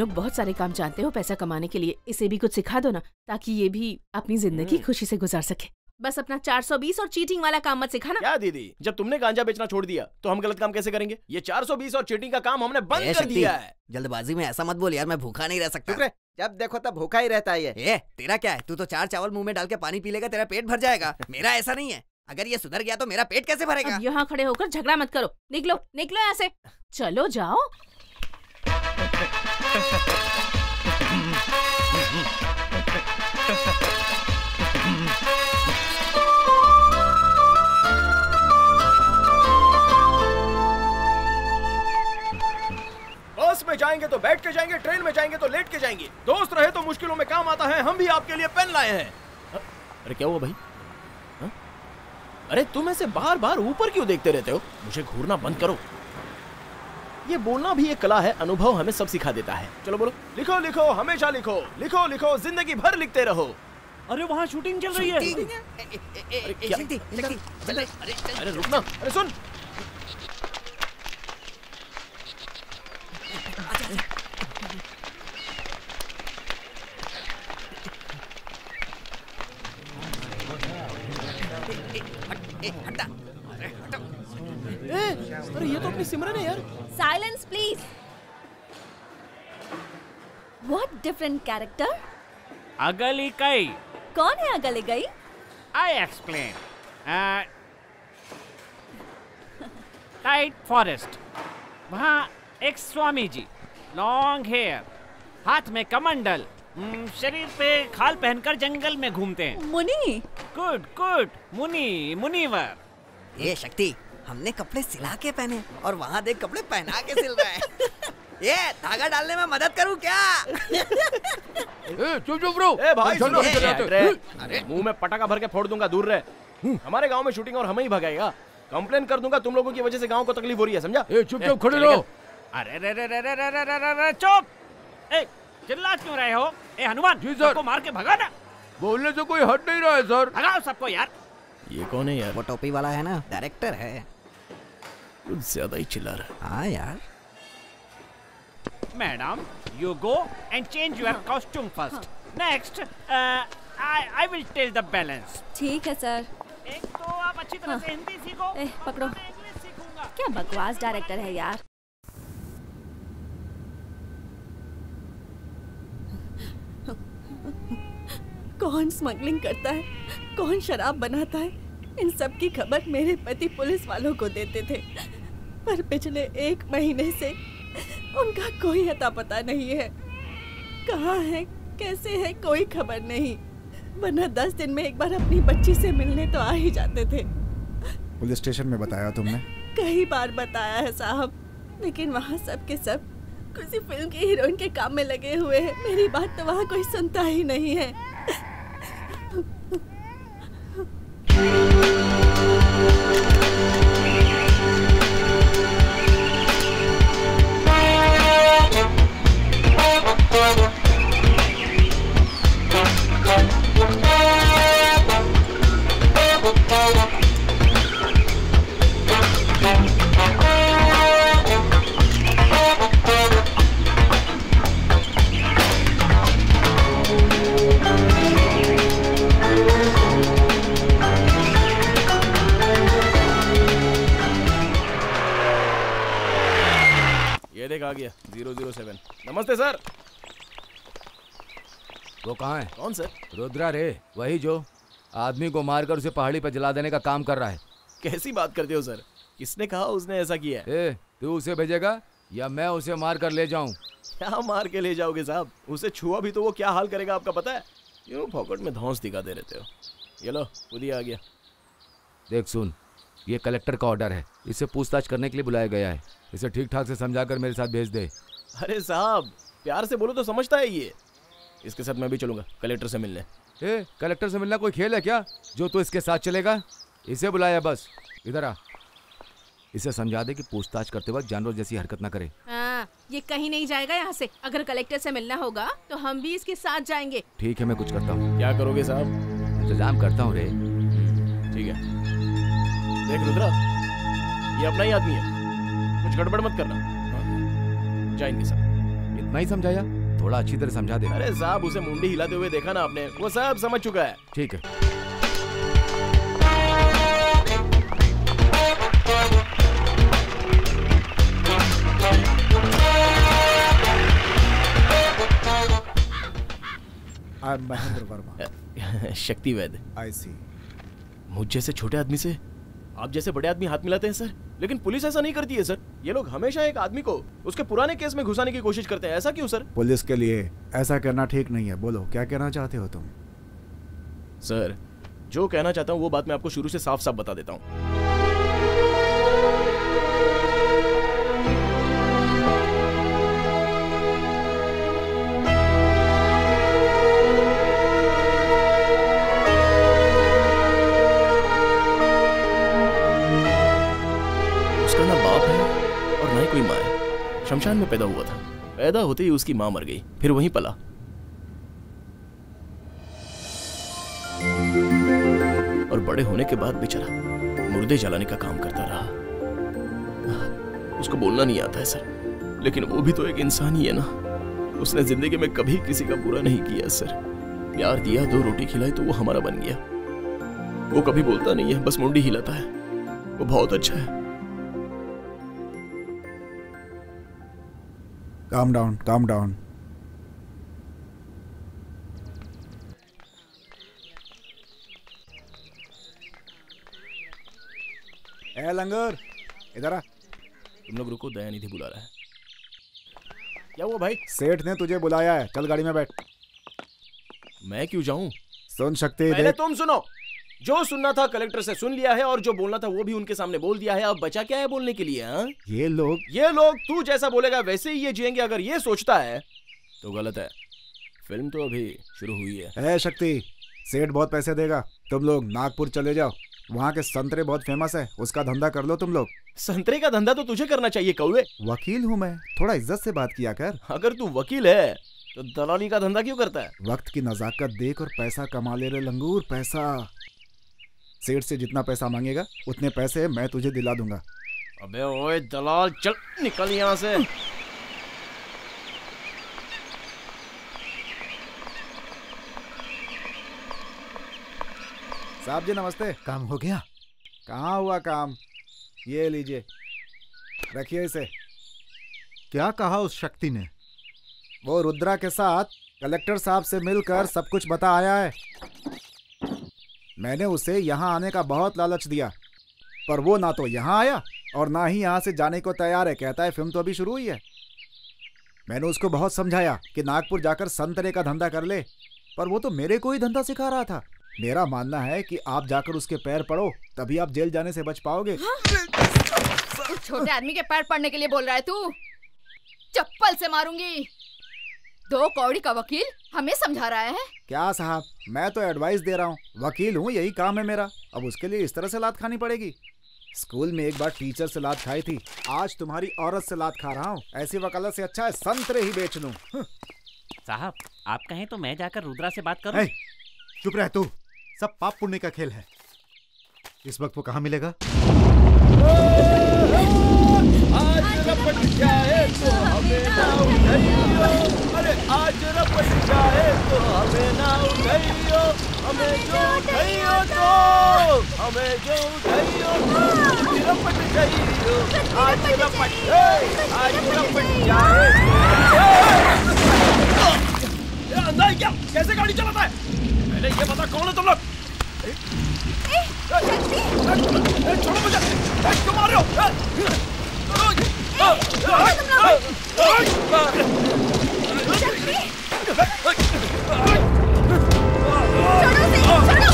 लोग बहुत सारे काम जानते हो पैसा कमाने के लिए। इसे भी कुछ सिखा दो ना ताकि ये भी अपनी ज़िंदगी खुशी से गुजार सके। बस अपना 420 और चीटिंग वाला काम मत सिखाना। क्या दीदी जब तुमने गांजा बेचना छोड़ दिया तो हम गलत काम कैसे करेंगे? ये 420 और चीटिंग का काम हमने बंद कर दिया है। जल्दबाजी में ऐसा मत बोल यार मैं भूखा नहीं रह सकता। जब देखो तब भूखा ही रहता है ये। तेरा क्या है? तू तो चार चावल मुँह में डाल के पानी पी लेगा तेरा पेट भर जाएगा। मेरा ऐसा नहीं है। अगर ये सुधर गया तो मेरा पेट कैसे भरेगा? यहाँ खड़े होकर झगड़ा मत करो। निकलो निकलो यहाँ से। चलो जाओ। में जाएँगे तो बैठ के जाएँगे, ट्रेन में जाएँगे तो लेट के जाएँगे दोस्त रहे तो मुश्किलों में काम आता है, हम भी आपके लिए पेन लाए हैं? अरे क्या हुआ भाई हाँ? अरे तुम ऐसे बार बार ऊपर क्यों देखते रहते हो मुझे घूरना बंद करो ये बोलना भी एक कला है अनुभव हमें सब सिखा देता है। चलो बोलो। लिखो लिखो हमेशा लिखो। लिखो लिखो ज़िंदगी भर लिखते रहो। अरे वहाँ शूटिंग चल रही है। अरे रुकना अरे सुन। ए, अरे ये तो अपनी सिमरन है यार। Silence please what different character अगली कई कौन है अगले गई आई एक्सप्लेन टाइट फॉरेस्ट वहाँ एक स्वामी जी लॉन्ग हेयर हाथ में कमंडल हम्म, शरीर पे खाल पहनकर जंगल में घूमते हैं। मुनि। गुड गुड मुनि मुनिवर। ये शक्ति हमने कपड़े सिला के पहने और वहाँ देख कपड़े पहना के सिल रहे है। ये धागा डालने में मदद करूँ क्या? चुप चुप रो ए भाई चल, सुनो, चल, अरे, मुँह में पटाखा भर के फोड़ दूँगा दूर रहे। हमारे गाँव में शूटिंग और हमें ही भगाएगा। कंप्लेन कर दूँगा तुम लोगों की वजह से गाँव को तकलीफ़ हो रही है समझा? ए चुप चुप खड़े रहो। अरे रे रे रे रे रे रे रे रे रे चुप। ए चिल्ला क्यों रहे हो? ए हनुमान जी, सर। सबको मार के भगा ना। बोलने से कोई हट नहीं रहा है सर। भगाओ सबको यार। ये कौन है यार? वो टोपी वाला है ना डायरेक्टर है। कुछ ज़्यादा ही चिल्ला रहा हाँ। यार। Madam you go and change your costume first next I I will tell the balance ठीक है सर। एक तो आप अच्छी तरह से हिंदी सीखो ए, पकड़ो। क्या बकवास डायरेक्टर है यार। कौन स्मगलिंग करता है? कौन शराब बनाता है? इन सब की खबर मेरे पति पुलिस वालों को देते थे। पर पिछले एक महीने से उनका कोई अता पता नहीं है। कहाँ है कैसे है कोई खबर नहीं। वरना दस दिन में एक बार अपनी बच्ची से मिलने तो आ ही जाते थे। पुलिस स्टेशन में बताया तुमने? कई बार बताया है साहब लेकिन वहाँ सब के सब किसी फ़िल्म के हीरोइन के काम में लगे हुए हैं। मेरी बात तो वहाँ कोई सुनता ही नहीं है। Música आ गया ज़ीरो ज़ीरो सेवन। नमस्ते सर। वो कहाँ है? कौन सर? रुद्रा रे वही जो आदमी को मारकर उसे पहाड़ी पर जला देने का काम कर रहा है। कैसी बात करते हो सर? किसने कहा उसने ऐसा किया ए तू उसे भेजेगा या मैं उसे मार कर ले जाऊँ? क्या मार के ले जाओगे साहब? उसे छुआ भी तो वो क्या हाल करेगा आपका पता है? क्यों पॉकेट में धौंस दिखाते रहते हो। ये लो खुद ही आ गया। देख सुन। ये कलेक्टर का ऑर्डर है। इसे पूछताछ करने के लिए बुलाया गया है। इसे ठीक ठाक से समझाकर मेरे साथ भेज दे। अरे साहब प्यार से बोलो तो समझता है ये। इसके साथ मैं भी चलूँगा कलेक्टर से मिलने। ए कलेक्टर से मिलना कोई खेल है क्या? जो तू इसके साथ चलेगा? इसे बुलाया बस। इधर आ। इसे समझा दे कि पूछताछ करते वक्त जानवर जैसी हरकत ना करे। हाँ ये कहीं नहीं जाएगा यहाँ से। अगर कलेक्टर से मिलना होगा तो हम भी इसके साथ जाएँगे। ठीक है मैं कुछ करता हूँ। क्या करोगे साहब? इंतज़ाम करता हूँ रे। ठीक है। देख रुद्रा ये अपना ही आदमी है। कुछ गड़बड़ मत करना। जा इनके साथ इतना ही समझाया? थोड़ा अच्छी तरह समझा दे अरे साहब उसे मुंडी हिलाते हुए देखा ना आपने। वो सब समझ चुका है। ठीक है। महेंद्र वर्मा शक्ति वैद आई सी मुझ जैसे छोटे आदमी से आप जैसे बड़े आदमी हाथ मिलाते हैं सर। लेकिन पुलिस ऐसा नहीं करती है सर। ये लोग हमेशा एक आदमी को उसके पुराने केस में घुसाने की कोशिश करते हैं। ऐसा क्यों सर? पुलिस के लिए ऐसा करना ठीक नहीं है। बोलो क्या कहना चाहते हो तुम? सर जो कहना चाहता हूँ वो बात मैं आपको शुरू से साफ़ साफ़ बता देता हूँ। शमशान में पैदा हुआ था। पैदा होते ही उसकी माँ मर गई, फिर वहीं पला। और बड़े होने के बाद बेचारा मुर्दे जलाने का काम करता रहा। उसको बोलना नहीं आता है, सर। लेकिन वो भी तो एक इंसान ही है ना। उसने ज़िंदगी में कभी किसी का बुरा नहीं किया, सर। प्यार दिया, दो रोटी खिलाई तो वो हमारा बन गया। वो कभी बोलता नहीं है, बस मुंडी हिलाता है। वो बहुत अच्छा है। काम डाउन काम डाउन ए लंगर इधर आ। तुम लोग रुको दयानिधि बुला रहा है। क्या हुआ भाई? सेठ ने तुझे बुलाया है। चल गाड़ी में बैठ। मैं क्यों जाऊँ? सुन शक्ति पहले तुम सुनो। जो सुनना था कलेक्टर से सुन लिया है और जो बोलना था वो भी उनके सामने बोल दिया है। अब बचा क्या है बोलने के लिए हाँ? ये लोग ये लोग तू जैसा बोलेगा वैसे ही ये जिएँगे अगर ये सोचता है तो गलत है। फ़िल्म तो अभी शुरू हुई है। है शक्ति सेठ बहुत पैसे देगा। तुम लोग नागपुर चले जाओ। वहाँ के संतरे बहुत फ़ेमस है। उसका धंधा कर लो तुम लोग। संतरे का धंधा तो तुझे करना चाहिए कौवे। वकील हूँ मैं। थोड़ा इज़्ज़त से बात किया कर। अगर तू वकील है तो दलाली का धंधा क्यों करता है? वक्त की नजाकत देख और पैसा कमा ले रहे लंगूर पैसा। सेठ से जितना पैसा मांगेगा उतने पैसे मैं तुझे दिला दूँगा। अबे ओए दलाल चल निकल यहाँ से। साहब जी नमस्ते। काम हो गया? कहाँ हुआ काम? ये लीजिए। रखिए इसे। क्या कहा उस शक्ति ने? वो रुद्रा के साथ कलेक्टर साहब से मिलकर सब कुछ बता आया है। मैंने उसे यहाँ आने का बहुत लालच दिया। पर वो ना तो यहाँ आया और ना ही यहाँ से जाने को तैयार है, कहता है, फ़िल्म तो अभी शुरू हुई है। मैंने उसको बहुत समझाया कि नागपुर जाकर संतरे का धंधा कर ले, पर वो तो मेरे को ही धंधा सिखा रहा था। मेरा मानना है कि आप जाकर उसके पैर पड़ो, तभी आप जेल जाने से बच पाओगे। छोटे आदमी के पैर पड़ने के लिए बोल रहा है तू। चप्पल से मारूँगी। दो कौड़ी का वकील हमें समझा रहा है। क्या साहब? मैं तो एडवाइस दे रहा हूँ। वकील हूँ यही काम है मेरा। अब उसके लिए इस तरह से लात खानी पड़ेगी। स्कूल में एक बार टीचर से लात खाई थी। आज तुम्हारी औरत से लात खा रहा हूँ। ऐसी वकालत से अच्छा है संतरे ही बेच लूँ। साहब आप कहें तो मैं जाकर रुद्रा से बात करूँ। चुप रह तू। सब पाप पुण्य का खेल है। इस वक्त वो कहाँ मिलेगा? आज रपट जाए तो हमें ना उठाइयो अरे आज रपट जाए तो हमें ना उठाइयो हमें जो उठाइयो तो हमें जो उठाइयो तो रपट जाइयो आज रपट आज रपट जाए ये अंधा क्या कैसे गाड़ी चलाता है पहले ये बता कौन है तुम लोग छोड़ो मुझे क्यों मार रहे हो ए, देख ले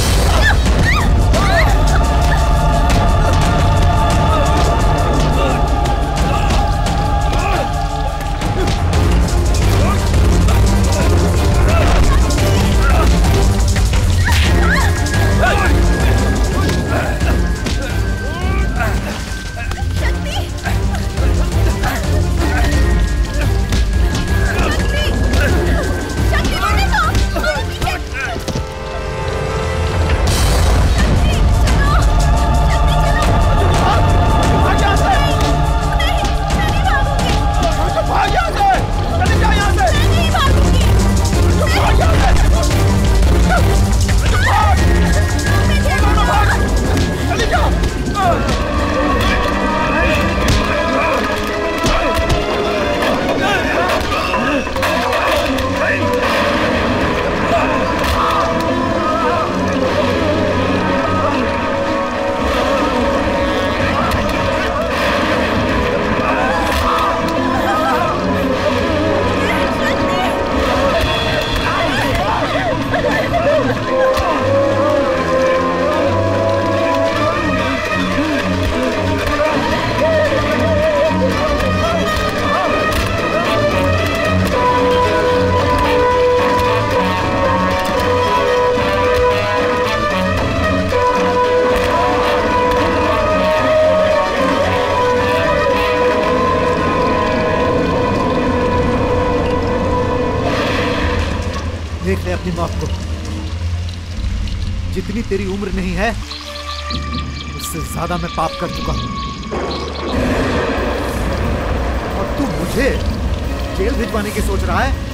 अपनी मौत को। जितनी तेरी उम्र नहीं है, उससे ज़्यादा मैं पाप कर चुका हूँ। और तू मुझे जेल भिजवाने की सोच रहा है?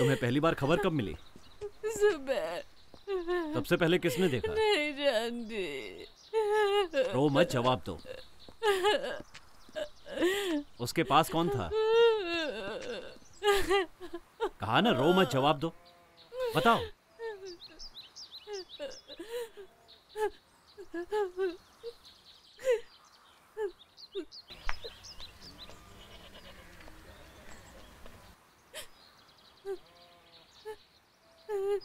तुम्हें पहली बार खबर कब मिली? सुबह। सबसे पहले किसने देखा? नहीं जानती। रो मत जवाब दो। उसके पास कौन था? कहा ना रो मत जवाब दो। बताओ। Mm-hmm.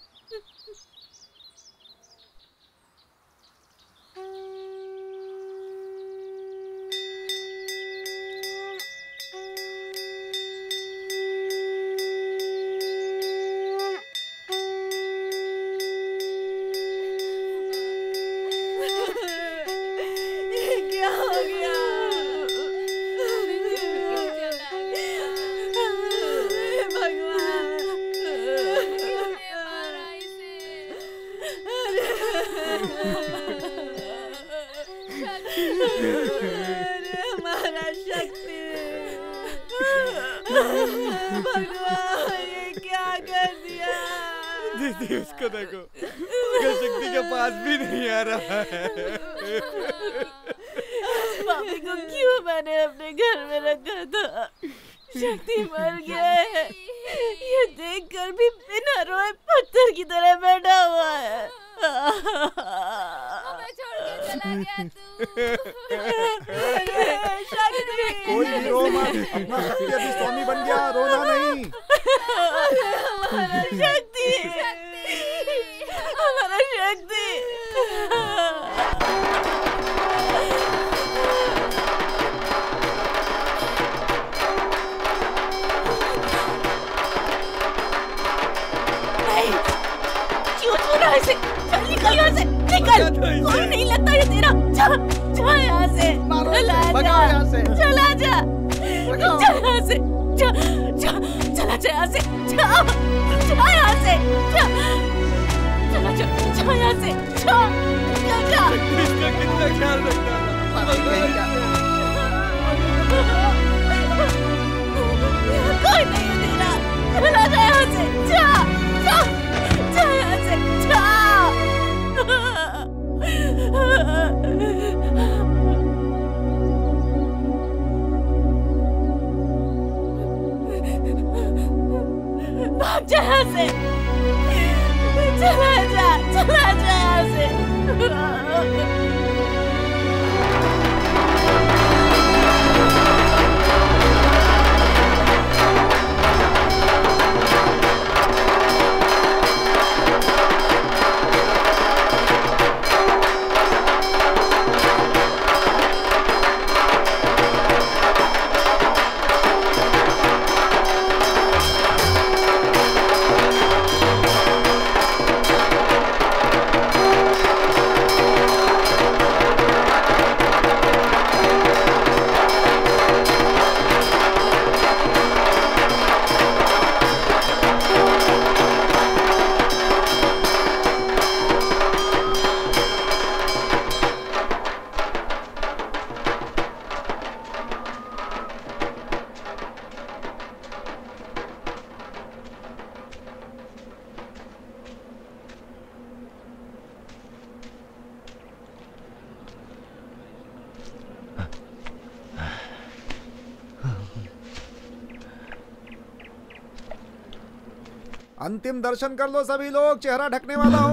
दर्शन कर लो सभी लोग चेहरा ढकने वाला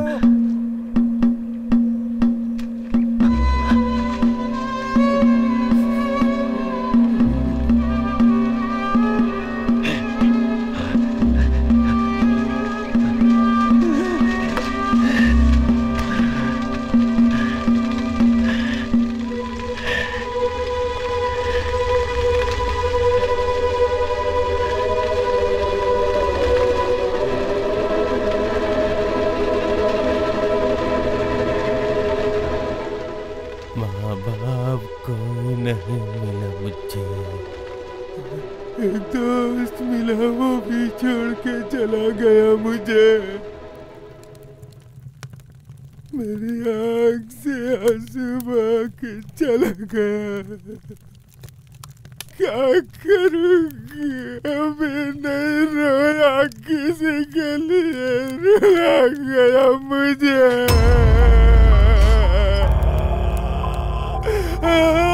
아.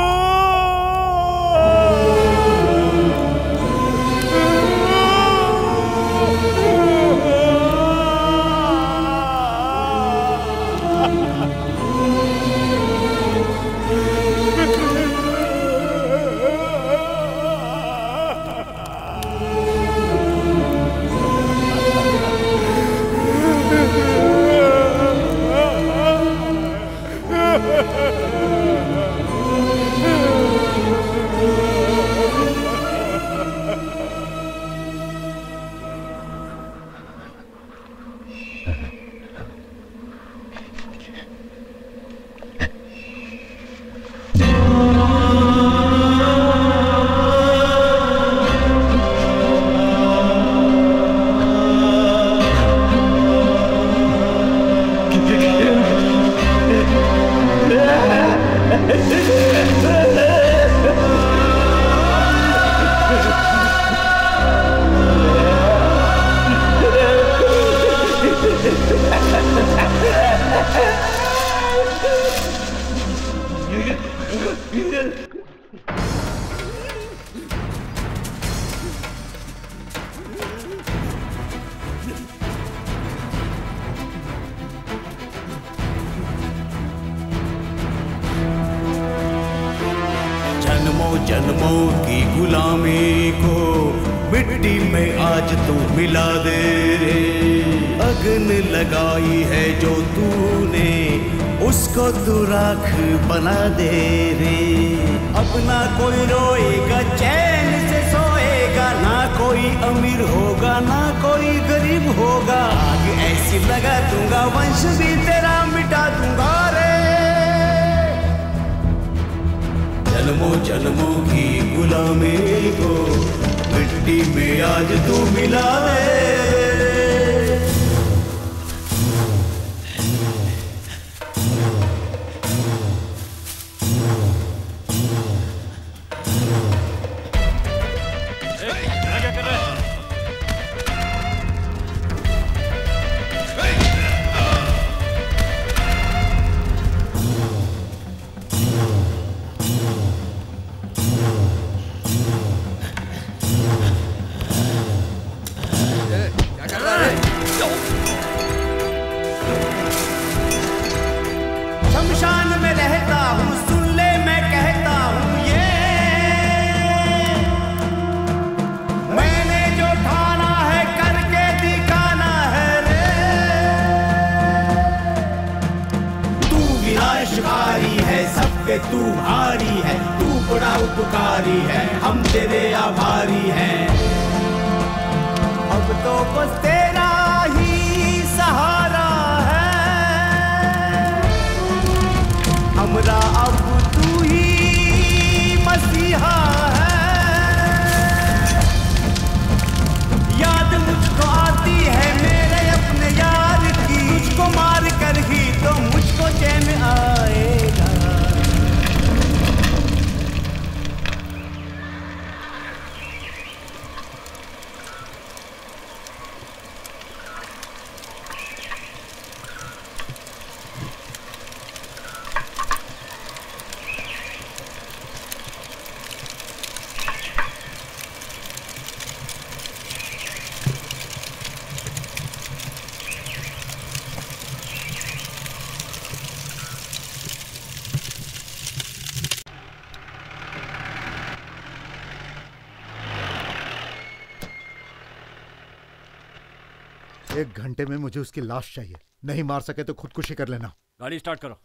घंटे में मुझे उसकी लाश चाहिए। नहीं मार सके तो खुदकुशी कर लेना। गाड़ी स्टार्ट करो।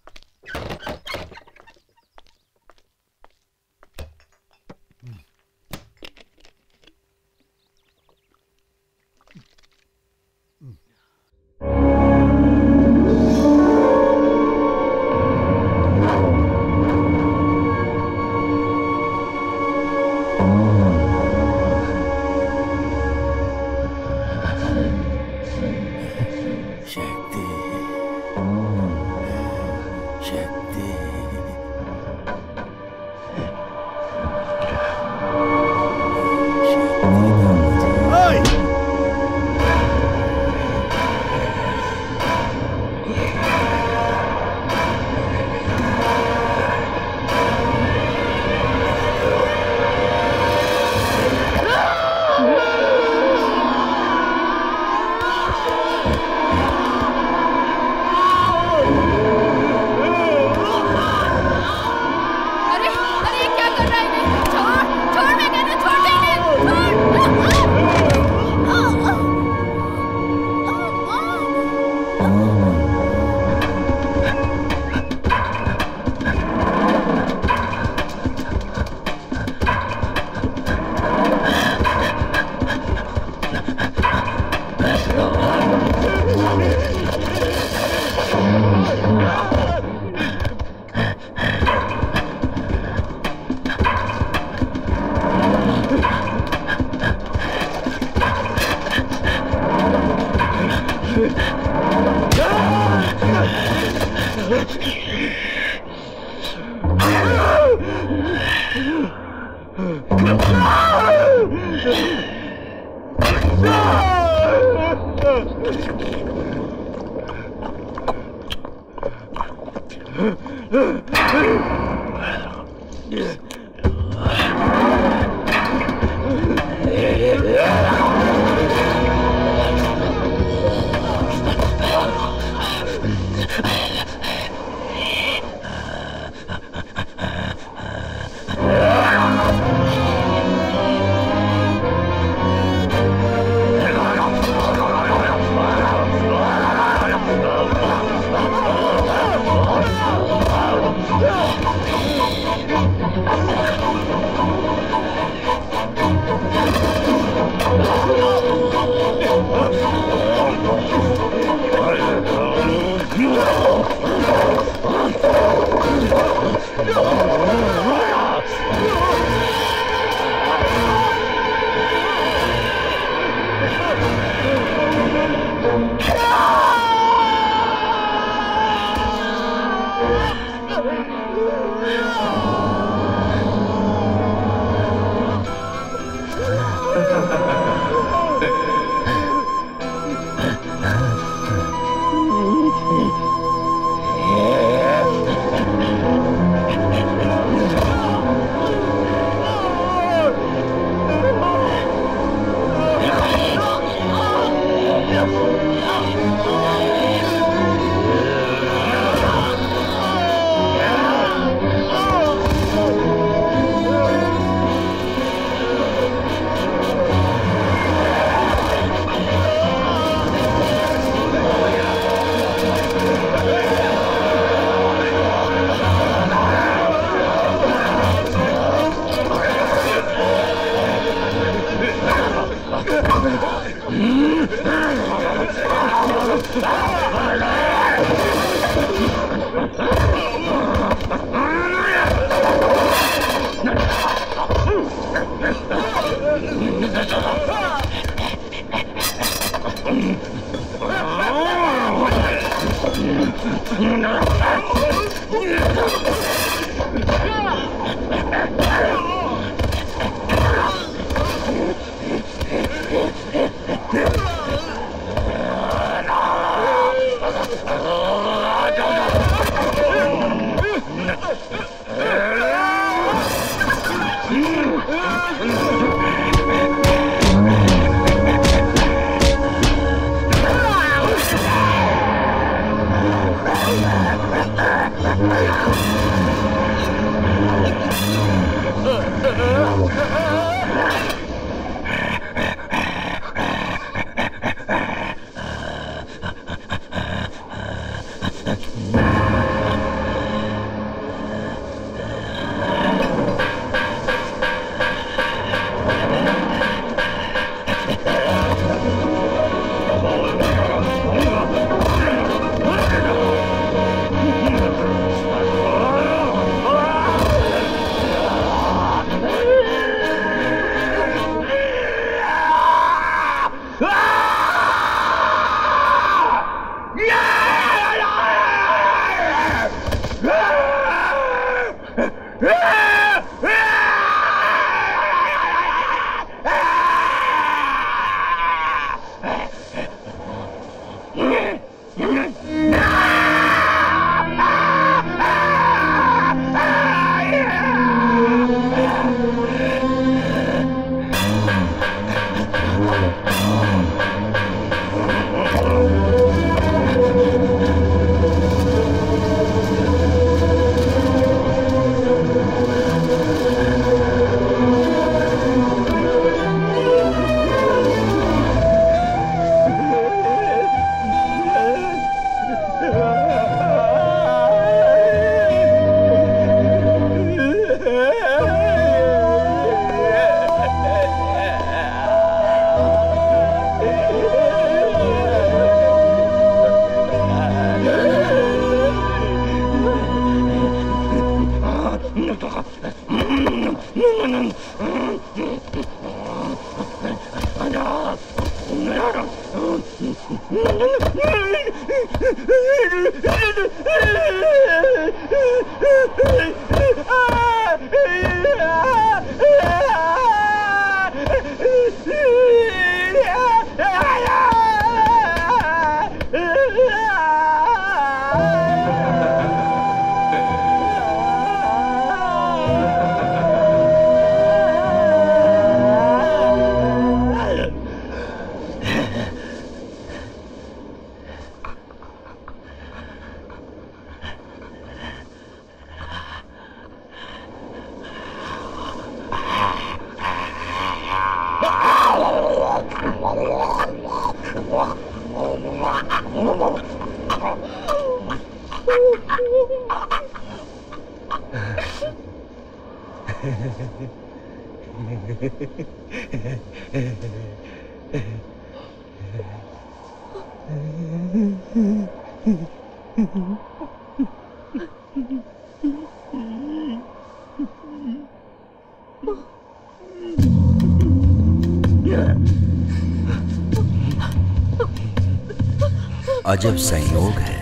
अजब संयोग है।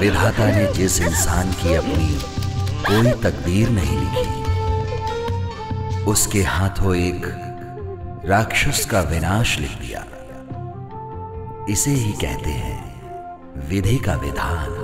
विधाता ने जिस इंसान की अपनी कोई तकदीर नहीं लिखी, उसके हाथों एक राक्षस का विनाश लिख दिया। इसे ही कहते हैं विधि का विधान।